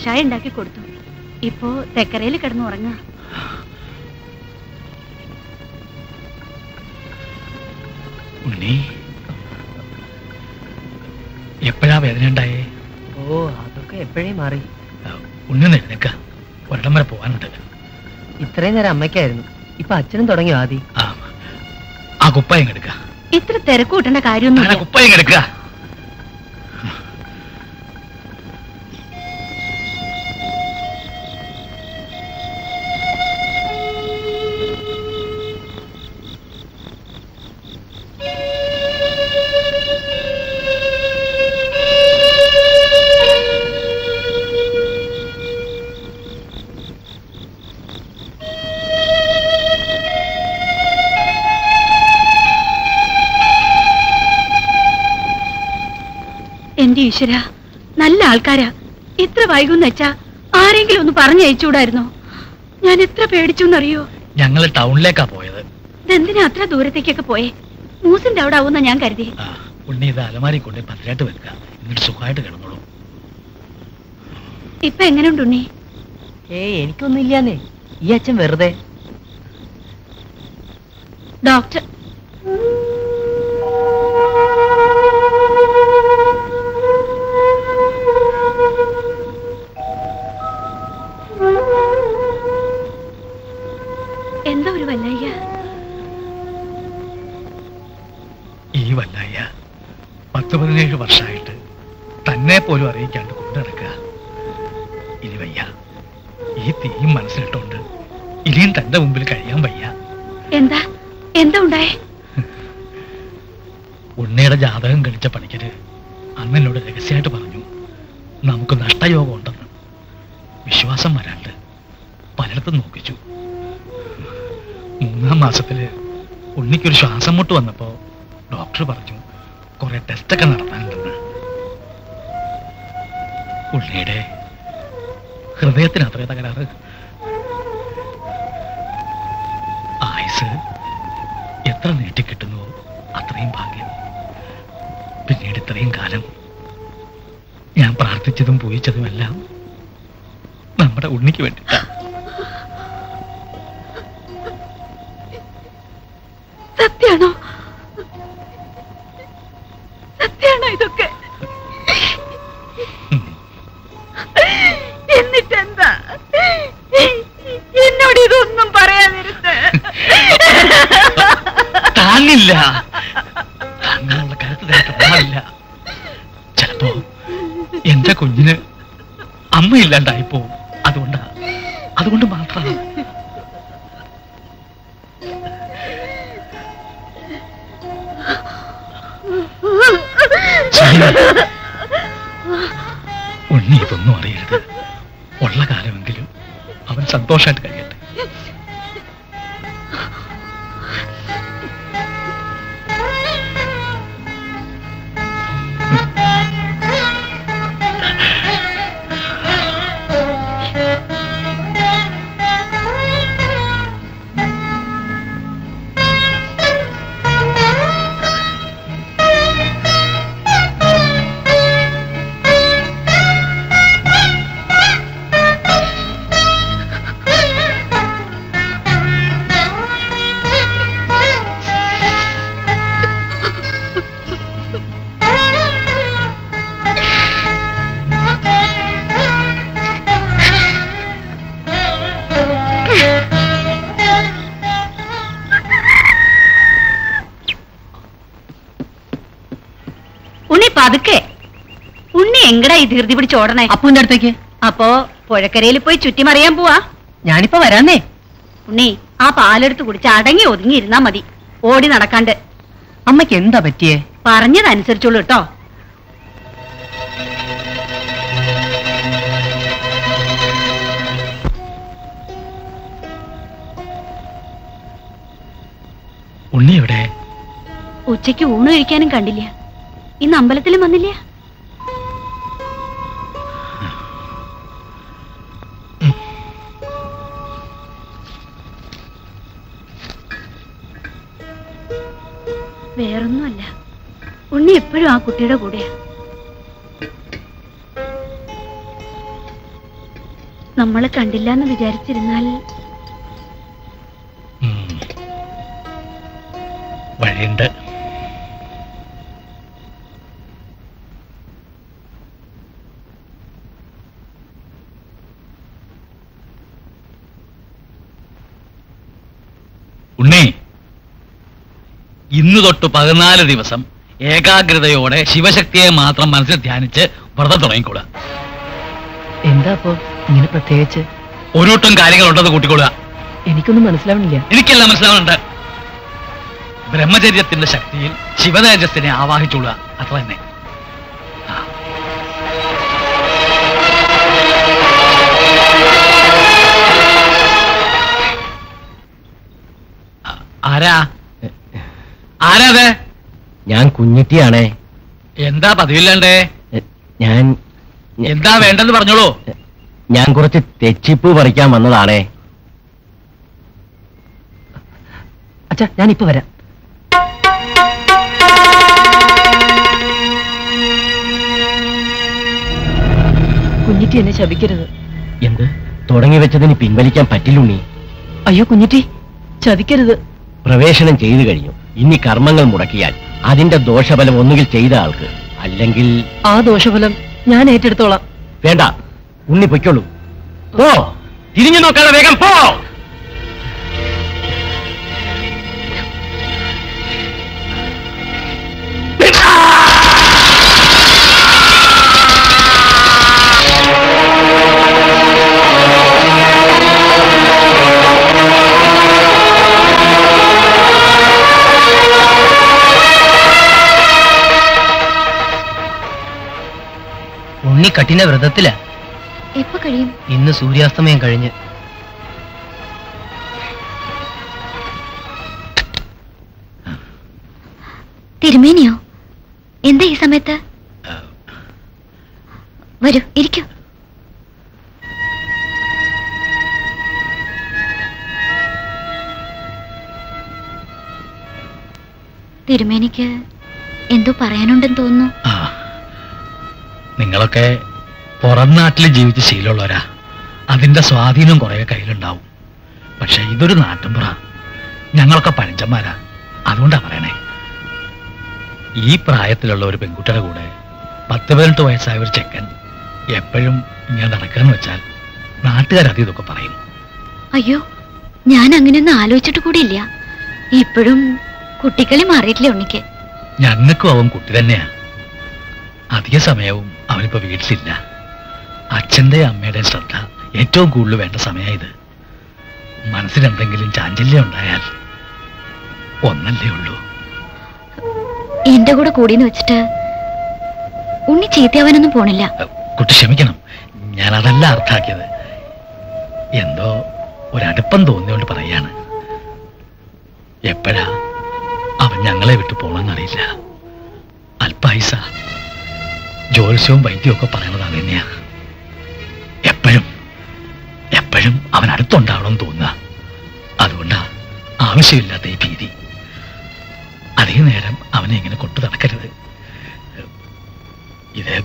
കഷായം ഉണ്ടാക്കി കൊടുത്തു. ഇപ്പോ തെക്കരയിൽ കിടന്നു ഉറങ്ങാ. ഉണ്ണി എപ്പോഴാ വേദന ഉണ്ടായേ? ഓ അതൊക്കെ എപ്പോഴേ മാറി. ഉണ്ണി എഴുന്നേക്ക ഒരിടം വരെ പോവാനുണ്ട് ഇത്രയും നേരം അമ്മയ്ക്കായിരുന്നു. ഇപ്പൊ അച്ഛനും തുടങ്ങി ആദി? ആ കുപ്പായം എടുക്ക. ഇത്ര തിരക്കൂട്ടേണ്ട കാര്യൊന്നും കാര്യമൊന്നുമില്ല. കുപ്പായം എടുക്ക. ഈശ്വര നല്ല ആൾക്കാരാ. എത്ര വൈകുന്ന വെച്ചാ ആരെങ്കിലും ഒന്ന് പറഞ്ഞയച്ചൂടായിരുന്നോ ഞാൻ എത്ര പേടിച്ചു എന്നറിയോ ഞങ്ങൾ ടൗണിലേക്കാ പോയത്. ഇതെന്തിനാ അത്ര ദൂരത്തേക്കൊക്കെ പോയെ? മൂസിന്റെ അവിടെ ആവുന്ന ഞാൻ കരുതി. ഉണ്ണി ഇത് അലമാരി കൊണ്ട് പതിനായിട്ട് വെക്കുക എന്നിട്ട് സുഖമായിട്ട് കിടന്നോളൂ. ഇപ്പൊ എങ്ങനെയുണ്ട് ഉണ്ണി? ഏ എനിക്കൊന്നും ഇല്ലാന്നേ ഈ അച്ഛൻ വെറുതെ. ഡോക്ടർ മാസത്തിൽ ഉണ്ണിക്കൊരു ശ്വാസം മുട്ട് വന്നപ്പോ ഡോക്ടർ പറഞ്ഞു കുറെ ടെസ്റ്റൊക്കെ നടത്താനുണ്ടെന്ന്. ഉണ്ണിയുടെ ഹൃദയത്തിന് അത്രേ തകരാറ്. ആയുസ് എത്ര നീട്ടിക്കിട്ടുന്നുവോ അത്രയും ഭാഗ്യം. പിന്നീട് ഇത്രയും കാലം ഞാൻ പ്രാർത്ഥിച്ചതും പൂജിച്ചതുമെല്ലാം നമ്മുടെ ഉണ്ണിക്ക് വേണ്ടിയിട്ടാ ഇതൊന്നും അറിയരുത്. ഉള്ള കാലമെങ്കിലും അവൻ സന്തോഷമായിട്ട് കഴിയട്ടെ. ഈ ധീർതി പിടിച്ച് ഓടണേ. അപ്പുവിന്റെ അടുത്തേക്ക്. അപ്പോ പുഴക്കരയിൽ പോയി ചുറ്റിമറിയാൻ പോവാ. ഞാനിപ്പോ വരാന്നേ. ഉണ്ണി ആ പാലെടുത്ത് കുടിച്ച് അടങ്ങി ഒതുങ്ങി ഇരുന്നാ മതി. ഓടി നടക്കാണ്ട്. അമ്മയ്ക്ക് എന്താ പറ്റിയേ? പറഞ്ഞതനുസരിച്ചുള്ളൂ കേട്ടോ. ഉണ്ണി എവിടെ ഉച്ചയ്ക്ക് ഊണ് കഴിക്കാനും കണ്ടില്ല. ഇന്ന് അമ്പലത്തിലും വന്നില്ല. ഇപ്പോഴും ആ കുട്ടിയുടെ കൂടെയാണ് നമ്മളെ കണ്ടില്ല എന്ന് വിചാരിച്ചിരുന്നാൽ വഴിയുണ്ട്. ഉണ്ണി ഇന്ന് തൊട്ട് പതിനാല് ദിവസം ഏകാഗ്രതയോടെ ശിവശക്തിയെ മാത്രം മനസ്സിൽ ധ്യാനിച്ച് വ്രതം തുടങ്ങിക്കൊള്ളുക. എന്താ അപ്പോ ഇങ്ങനെ പ്രത്യേകിച്ച്? ഒരുവട്ടം കാര്യങ്ങളുണ്ടെന്ന് കൂട്ടിക്കൊള്ളുക. എനിക്കൊന്നും മനസ്സിലാവണില്ല. എനിക്കെല്ലാം മനസ്സിലാവുന്നുണ്ട് ബ്രഹ്മചര്യത്തിന്റെ ശക്തിയിൽ ശിവതേജസ്സിനെ ആവാഹിച്ചുള്ള അത്ര തന്നെ. ആരാ? ആരാ അത്? ഞാൻ കുഞ്ഞിട്ടിയാണേ. എന്താ പതിവില്ലാണ്ടേ? ഞാൻ എന്താ വേണ്ടെന്ന് പറഞ്ഞോളൂ. ഞാൻ കുറച്ച് തെച്ചിപ്പ് പറിക്കാൻ വന്നതാണേ. അച്ഛാ ഞാനിപ്പോ ഇപ്പൊ വരാം. കുഞ്ഞിറ്റി എന്നെ ശപിക്കരുത് എന്ത്? തുടങ്ങി വെച്ചതിന് പിൻവലിക്കാൻ പറ്റില്ലുണ്ണി. അയ്യോ കുഞ്ഞിറ്റി ചതിക്കരുത്. പ്രവേശനം ചെയ്തു കഴിഞ്ഞു. ഇനി കർമ്മങ്ങൾ മുടക്കിയാൽ അതിന്റെ ദോഷഫലം ഒന്നുകിൽ ചെയ്ത ആൾക്ക് അല്ലെങ്കിൽ ആ ദോഷഫലം ഞാൻ ഏറ്റെടുത്തോളാം. വേണ്ട ഉണ്ണി പൊയ്ക്കോളൂ. പോ തിരിഞ്ഞു നോക്കാതെ വേഗം പോ. ഉണ്ണി കഠിന വ്രതത്തില. എപ്പോ കഴിയും? ഇന്ന് സൂര്യാസ്തമയം കഴിഞ്ഞ്. തിരുമേനിയോ? എന്താ ഈ സമയത്ത്? വരൂ ഇരിക്കൂ. തിരുമേനിക്ക് എന്തോ പറയാനുണ്ടെന്ന് തോന്നുന്നു. ആ. നിങ്ങളൊക്കെ പുറം നാട്ടിൽ ജീവിച്ച് ശീലമുള്ളവരാ. അതിന്റെ സ്വാധീനം കുറെ കയ്യിലുണ്ടാവും. പക്ഷെ ഇതൊരു നാട്ടുംപുറ ഞങ്ങളൊക്കെ പഴഞ്ചന്മാരാ. അതുകൊണ്ടാ പറയണേ. ഈ പ്രായത്തിലുള്ള ഒരു പെൺകുട്ടിയുടെ കൂടെ പത്ത് പതിനെട്ട് വയസ്സായ ഒരു ചെക്കൻ എപ്പോഴും ഇങ്ങനെ നടക്കാന്ന് വെച്ചാൽ നാട്ടുകാരത് ഇതൊക്കെ പറയും. അയ്യോ ഞാൻ അങ്ങനെയൊന്നും ആലോചിച്ചിട്ട് കൂടിയില്ല. ഇപ്പോഴും കുട്ടിക്കളി മാറിയിട്ടില്ല ഉണ്ണിക്ക്? ഞങ്ങൾക്കും അവൻ കുട്ടി തന്നെയാ. അധിക സമയവും അവനിപ്പോ വീട്ടിലില്ല. അച്ഛന്റെ അമ്മയുടെ ശ്രദ്ധ ഏറ്റവും കൂടുതൽ വേണ്ട സമയം ഇത്. മനസ്സിൽ എന്തെങ്കിലും ചാഞ്ചല്യം ഉണ്ടായാൽ ഒന്നല്ലേ ഉള്ളൂ. എന്റെ കൂടെ കൂടിയെന്ന് വെച്ചിട്ട് ഉണ്ണി ചീത്തയാവാനൊന്നും പോണില്ല. കുട്ടി ക്ഷമിക്കണം. ഞാൻ അതല്ല അർത്ഥാക്കിയത് എന്തോ ഒരടുപ്പം തോന്നിയോണ്ട് പറയാണ്. എപ്പോഴാ അവൻ ഞങ്ങളെ വിട്ടു പോണെന്നറിയില്ല. അല്പായുസ. ജ്യോത്സ്യവും വൈദ്യവും ഒക്കെ പറയണത് അത് തന്നെയാണ്. എപ്പോഴും എപ്പോഴും അവൻ അടുത്തുണ്ടാവണം തോന്നുക. അതുകൊണ്ടാ ആവശ്യമില്ലാത്ത ഈ ഭീതി. അധിക നേരം അവനെ ഇങ്ങനെ കൊണ്ടു നടക്കരുത്. ഇത്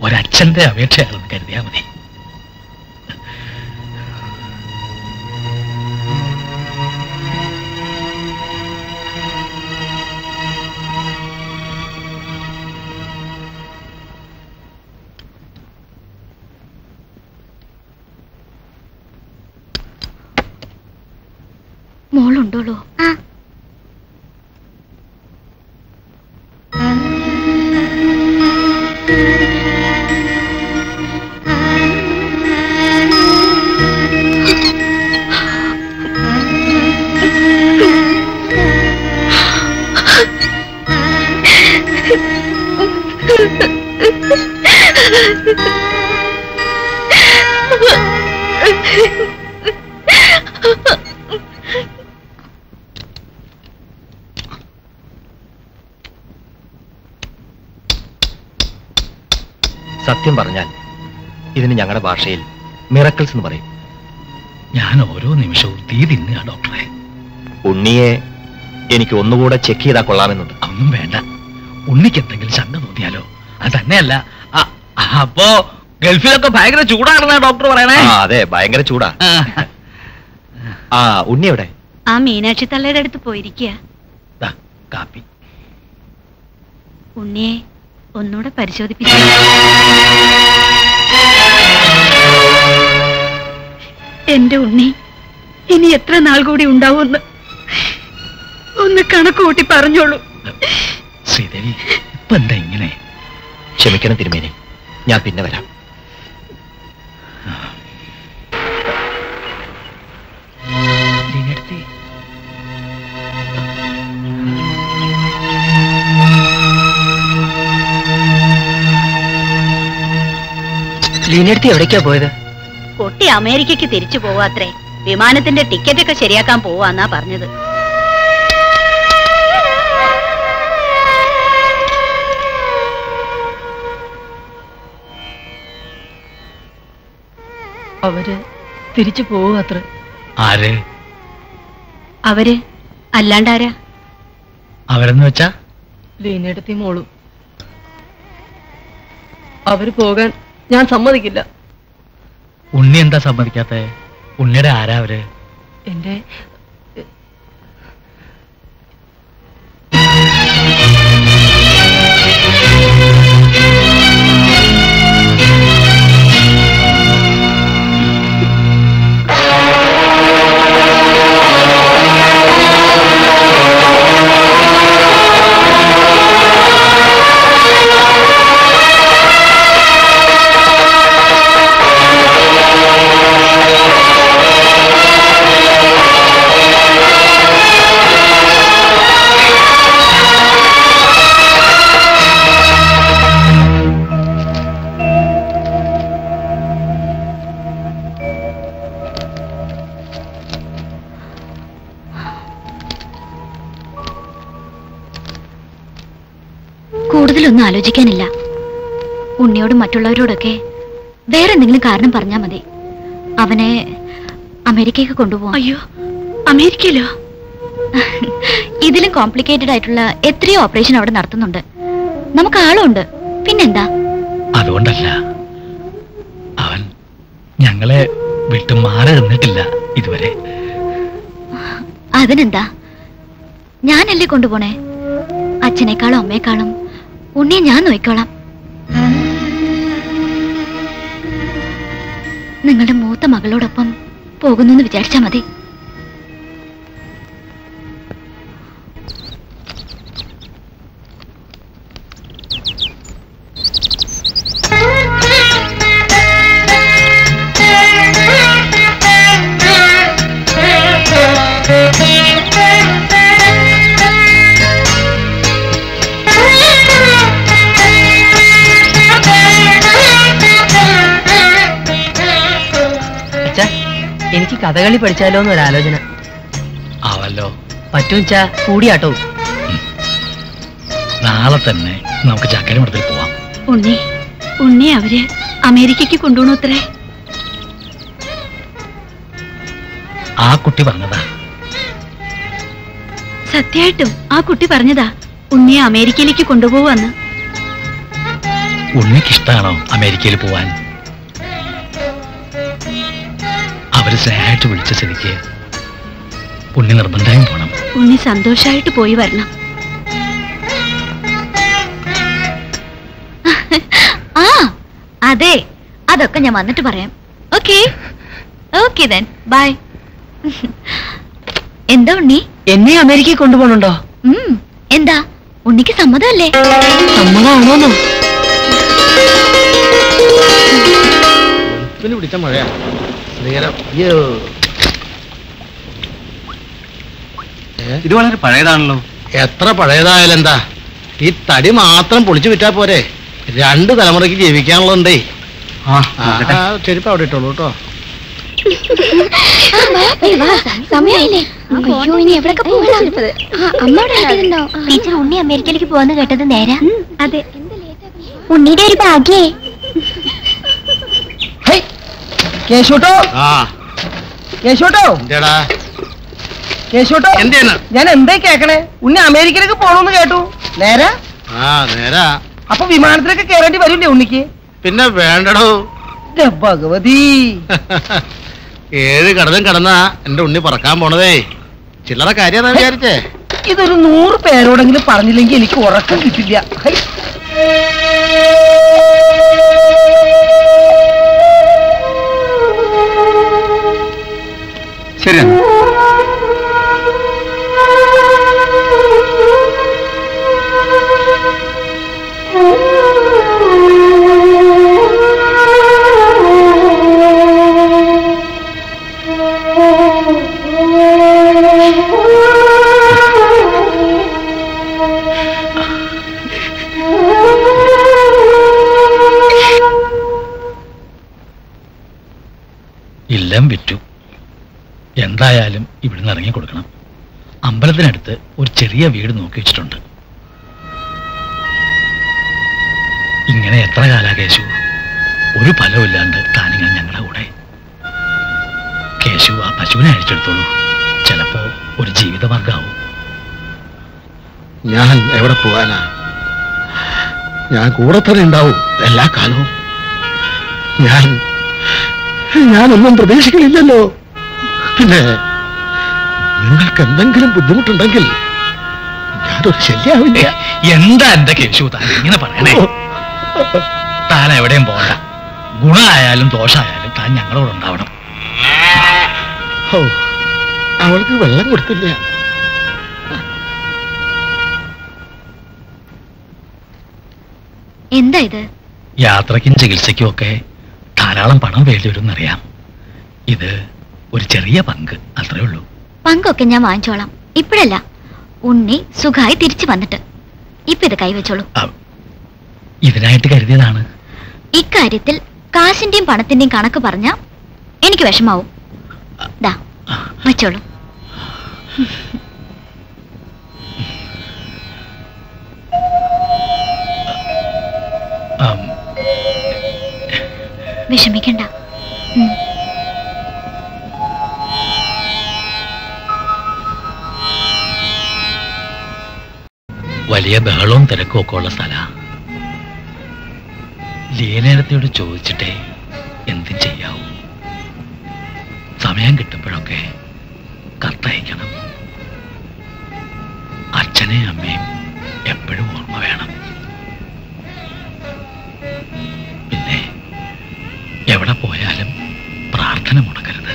ഒരച്ഛന്റെ അപേക്ഷയാണെന്ന് കരുതിയാൽ മതി. ഞങ്ങളുടെ ഭാഷയിൽ മിറക്കിൾസ് എന്ന് പറയും. ഞാൻ ഓരോ നിമിഷവും തീ തിന്നുക ഡോക്ടറെ. ഉണ്ണിയെ എനിക്ക് ഒന്നുകൂടെ ചെക്ക് ചെയ്താൽ കൊള്ളാമെന്നുണ്ട്. ഒന്നും വേണ്ട. ഉണ്ണിക്ക് എന്തെങ്കിലും ശങ്ക തോന്നിയാലോ? അത് തന്നെയല്ല. അപ്പോ ഗൾഫിലൊക്കെ ഭയങ്കര ചൂടാണെന്നാ ഡോക്ടർ പറയണേ? ആ അതെ ഭയങ്കര ചൂടാ. ആ. ഉണ്ണി എവിടെ? ആ മീനാക്ഷി തള്ളയുടെ അടുത്ത് പോയിരിക്കുക ദാ, കാപ്പി. ഉണ്ണിയെ ഒന്നുകൂടെ പരിശോധിപ്പിച്ചു. എന്റെ ഉണ്ണി ഇനി എത്ര നാൾ കൂടി ഉണ്ടാവുമെന്ന് ഒന്ന് കണക്ക് കൂട്ടി പറഞ്ഞോളൂ. ശ്രീദേവി ഇപ്പൊ എന്താ ഇങ്ങനെ? ക്ഷമിക്കണം തിരുമേനി ഞാൻ പിന്നെ വരാം. ലീനടുത്ത് ലീനടുത്തി എവിടേക്കാ പോയത്? കുട്ടി അമേരിക്കക്ക് തിരിച്ചു പോവാത്രേ. വിമാനത്തിന്റെ ടിക്കറ്റ് ഒക്കെ ശരിയാക്കാൻ പോവാന്നാ പറഞ്ഞത്. അവർ തിരിച്ചു പോവാത്ര ആര്? അവർ അല്ലാണ്ടാരാ? അവരെന്ന് വെച്ചാ? ലീനടുത്തി മോളും. അവർ പോകാൻ ഞാൻ സമ്മതിക്കില്ല. ഉണ്ണി എന്താ സമ്മതിക്കാത്ത ഉണ്ണിയുടെ ആരാ അവർ? എന്റെ കൂടുതലൊന്നും ആലോചിക്കാനില്ല. ഉണ്ണിയോടും മറ്റുള്ളവരോടൊക്കെ വേറെ എന്തെങ്കിലും കാരണം പറഞ്ഞാൽ മതി. അവനെ അമേരിക്കയ്ക്ക് കൊണ്ടുപോകാം അയ്യോ അമേരിക്കയിലോ? ഇതിലും കോംപ്ലിക്കേറ്റഡ് ആയിട്ടുള്ള എത്രയോ ഓപ്പറേഷൻ അവിടെ നടത്തുന്നുണ്ട്. നമുക്ക് ആളുണ്ട്. പിന്നെന്താ? അതുകൊണ്ടല്ല. അവൻ ഞങ്ങളെ വിട്ടു മാറി നിന്നിട്ടില്ല ഇതുവരെ. അതിനെന്താ? ഞാനല്ലേ കൊണ്ടുപോണേ? അച്ഛനേക്കാളും അമ്മയെക്കാളും ഉണ്ണിയെ ഞാൻ നോക്കിക്കോളാം നിങ്ങളുടെ മൂത്ത മകളോടൊപ്പം പോകുന്നു വിചാരിച്ചാ മതി. കഥകളി പഠിച്ചാലോ എന്നൊരു ആലോചന. ആവല്ലോ. പറ്റുവച്ചാ കൂടിയാട്ടോ. നാളെ തന്നെ നമുക്ക് ചക്കരമഠത്തിൽ പോവാം. ഉണ്ണി ഉണ്ണി അവർ അമേരിക്കക്ക് കൊണ്ടുപോകണു അത്രേ? ആ കുട്ടി പറഞ്ഞതാ. സത്യമായിട്ടും ആ കുട്ടി പറഞ്ഞതാ ഉണ്ണിയെ അമേരിക്കയിലേക്ക് കൊണ്ടുപോവാന്ന്. ഉണ്ണിക്ക് ഇഷ്ടമാണോ അമേരിക്കയിൽ പോവാൻ? അവർ സ്നേഹമായിട്ട് വിളിച്ച സ്ഥിതിക്ക് ഉണ്ണി നിർബന്ധമായും പോണം. ഉണ്ണി സന്തോഷമായിട്ട് പോയി വരണം. ആ അതെ അതൊക്കെ ഞാൻ വന്നിട്ട് പറയാം. ഓക്കെ ഓക്കെ ദെൻ ബൈ എന്താ ഉണ്ണി? എന്നെ അമേരിക്കയിൽ കൊണ്ടുപോകണുണ്ടോ? എന്താ? ഉണ്ണിക്ക് സമ്മതമല്ലേ? സമ്മതമാണോന്നോ? പിടിച്ച ഇത് വളരെ പഴയതാണല്ലോ. എത്ര പഴയതായാലും എന്താ? ഈ തടി മാത്രം പൊളിച്ചു വിറ്റാ പോരെ. രണ്ട് തലമുറയ്ക്ക് ജീവിക്കാനുള്ളതുണ്ടേ ചെരുപ്പ് അവിടെ ഇട്ടോളൂ കേട്ടോ. ടീച്ചർ ഉണ്ണി അമേരിക്കയിലേക്ക് പോവാന്ന് കേട്ടത് നേരാ. അതെ. ഉണ്ണിയുടെ ഒരു ഭാഗ്യേ. കേശോട്ടോ? ആ. കേശോട്ടോ? എന്തേടാ? കേശോട്ടോ? എന്തേന്ന്? ഞാൻ എന്തേ കേക്കണേ? ഉണ്ണി അമേരിക്കയിലേക്ക് പോണോന്ന് കേട്ടു. നേരെ? ആ നേരാ. അപ്പൊ വിമാനത്തിലൊക്കെ കേറേണ്ടി വരില്ലേ ഉണ്ണിക്ക്? പിന്നെ വേണ്ടടോ. ഭഗവതി. ഏഴ് കടലും കടന്നാ എന്റെ ഉണ്ണി പറക്കാൻ പോണതേ. ചില്ലറ കാര്യ വിചാരിച്ചേ? ഇതൊരു നൂറ് പേരോടെങ്കിലും പറഞ്ഞില്ലെങ്കിൽ എനിക്ക് ഉറക്കം കിട്ടില്ല. ശരി ഇവിടുന്ന് ഇറങ്ങി കൊടുക്കണം. അമ്പലത്തിനടുത്ത് ഒരു ചെറിയ വീട് നോക്കി വെച്ചിട്ടുണ്ട്. ഇങ്ങനെ എത്ര കാലാ കേശു? ഒരു ഫലമില്ലാണ്ട് താനിങ്ങനെ ഞങ്ങളുടെ കൂടെ. കേശു ആ പശുവിനെ അഴിച്ചെടുത്തോളൂ. ചിലപ്പോ ഒരു ജീവിതമാർഗാവും ഞാൻ എവിടെ പോകാനാ ഞാൻ കൂടെ തന്നെ ഉണ്ടാവും എല്ലാ കാലവും. ഞാൻ ഞാനൊന്നും പ്രതീക്ഷിക്കണില്ലല്ലോ. പിന്നെ നിങ്ങൾക്ക് എന്തെങ്കിലും ബുദ്ധിമുട്ടുണ്ടെങ്കിൽ ഞാനൊരു ശല്യാവില്ല. എന്താ എന്റെ കേശു താൻ ഇങ്ങനെ പറയണേ. താൻ എവിടെയും പോകണ്ട ഗുണമായാലും ദോഷമായാലും താൻ ഞങ്ങളോട് ഉണ്ടാവണം. അവൾക്ക് വെള്ളം കൊടുത്തില്ല. എന്താ ഇത്? യാത്രയ്ക്കും ചികിത്സയ്ക്കും ഒക്കെ ധാരാളം പണം വേണ്ടി വരുമെന്നറിയാം. ഇത് ഒരു ചെറിയ പങ്ക് അത്രേ ഉള്ളൂ. പങ്കൊക്കെ ഞാൻ വാങ്ങിച്ചോളാം. ഇപ്പോഴല്ല ഉണ്ണി സുഖായി തിരിച്ചു വന്നിട്ട്. ഇപ്പൊ ഇത് കൈവച്ചോളൂ. ഇതിനായിട്ട് കരുതിയതാണ്. ഇക്കാര്യത്തിൽ കാശിന്റെയും പണത്തിന്റെയും കണക്ക് പറഞ്ഞ എനിക്ക് വിഷമാവും. ദാ വെച്ചോളൂ. വിഷമിക്കണ്ട. വലിയ ബഹളവും തിരക്കും ഒക്കെ ഉള്ള സ്ഥല. ലീനേനത്തോട് ചോദിച്ചിട്ടേ എന്തും ചെയ്യാവൂ. സമയം കിട്ടുമ്പോഴൊക്കെ കത്തയക്കണം. അച്ഛനെയും അമ്മയും എപ്പോഴും ഓർമ്മ വേണം. പിന്നെ എവിടെ പോയാലും പ്രാർത്ഥന മുടക്കരുത്.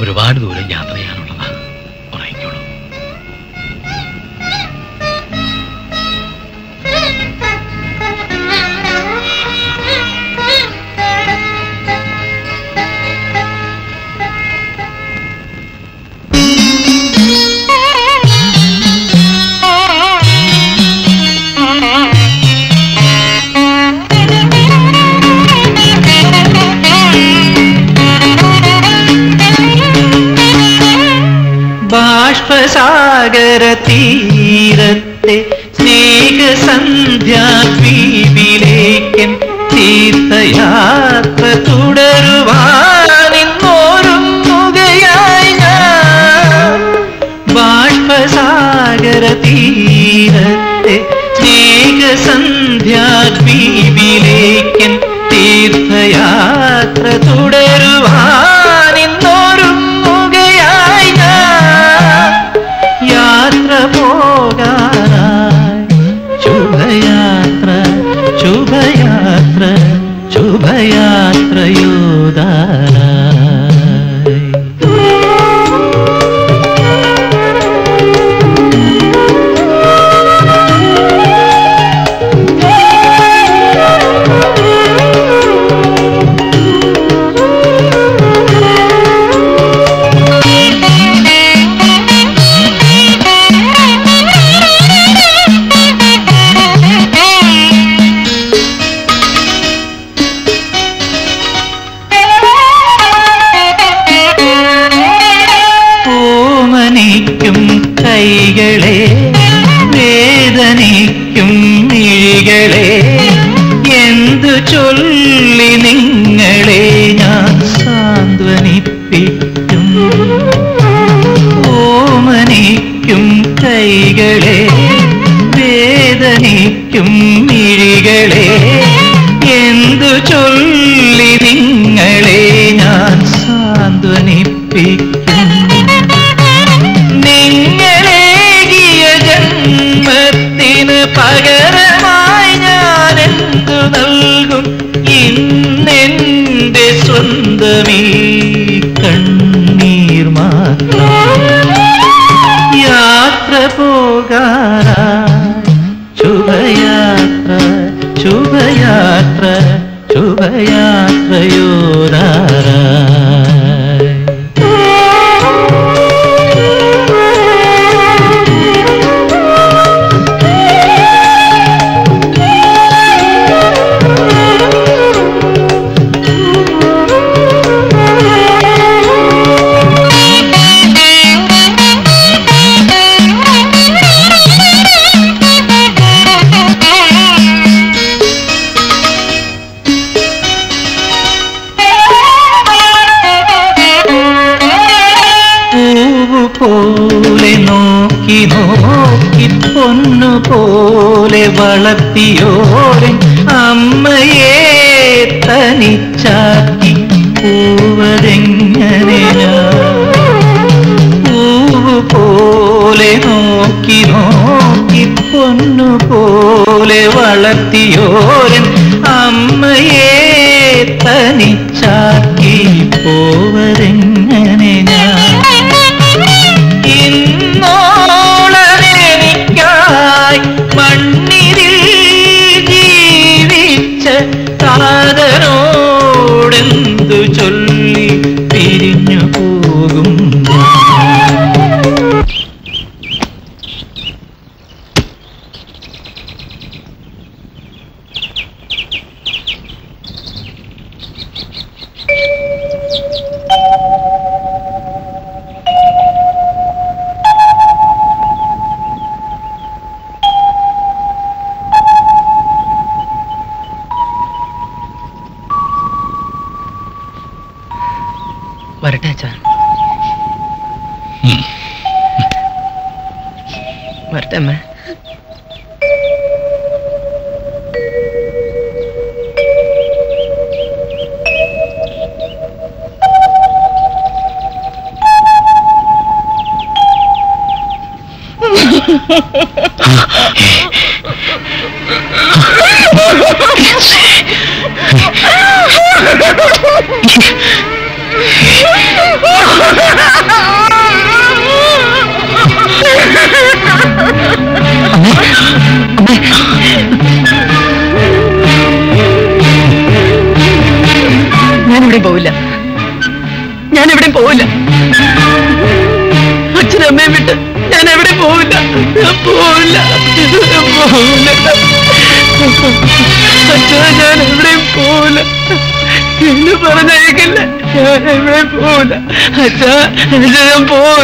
ഒരുപാട് ദൂരം യാത്ര ചെയ്യാനുള്ളതാ. ബാഷ്പസാഗര തീരത്തെ സ്നേഹസന്ധ്യാദ്വീപിലേക്കൻ തീർത്ഥയാത്ര തുടരുവാനിന്നോരുങ്ങുകയായി ഞാൻ. ബാഷ്പസാഗര തീരത്തെ സ്നേഹസന്ധ്യാദ്വീപിലേക്കൻ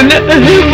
ഞാൻ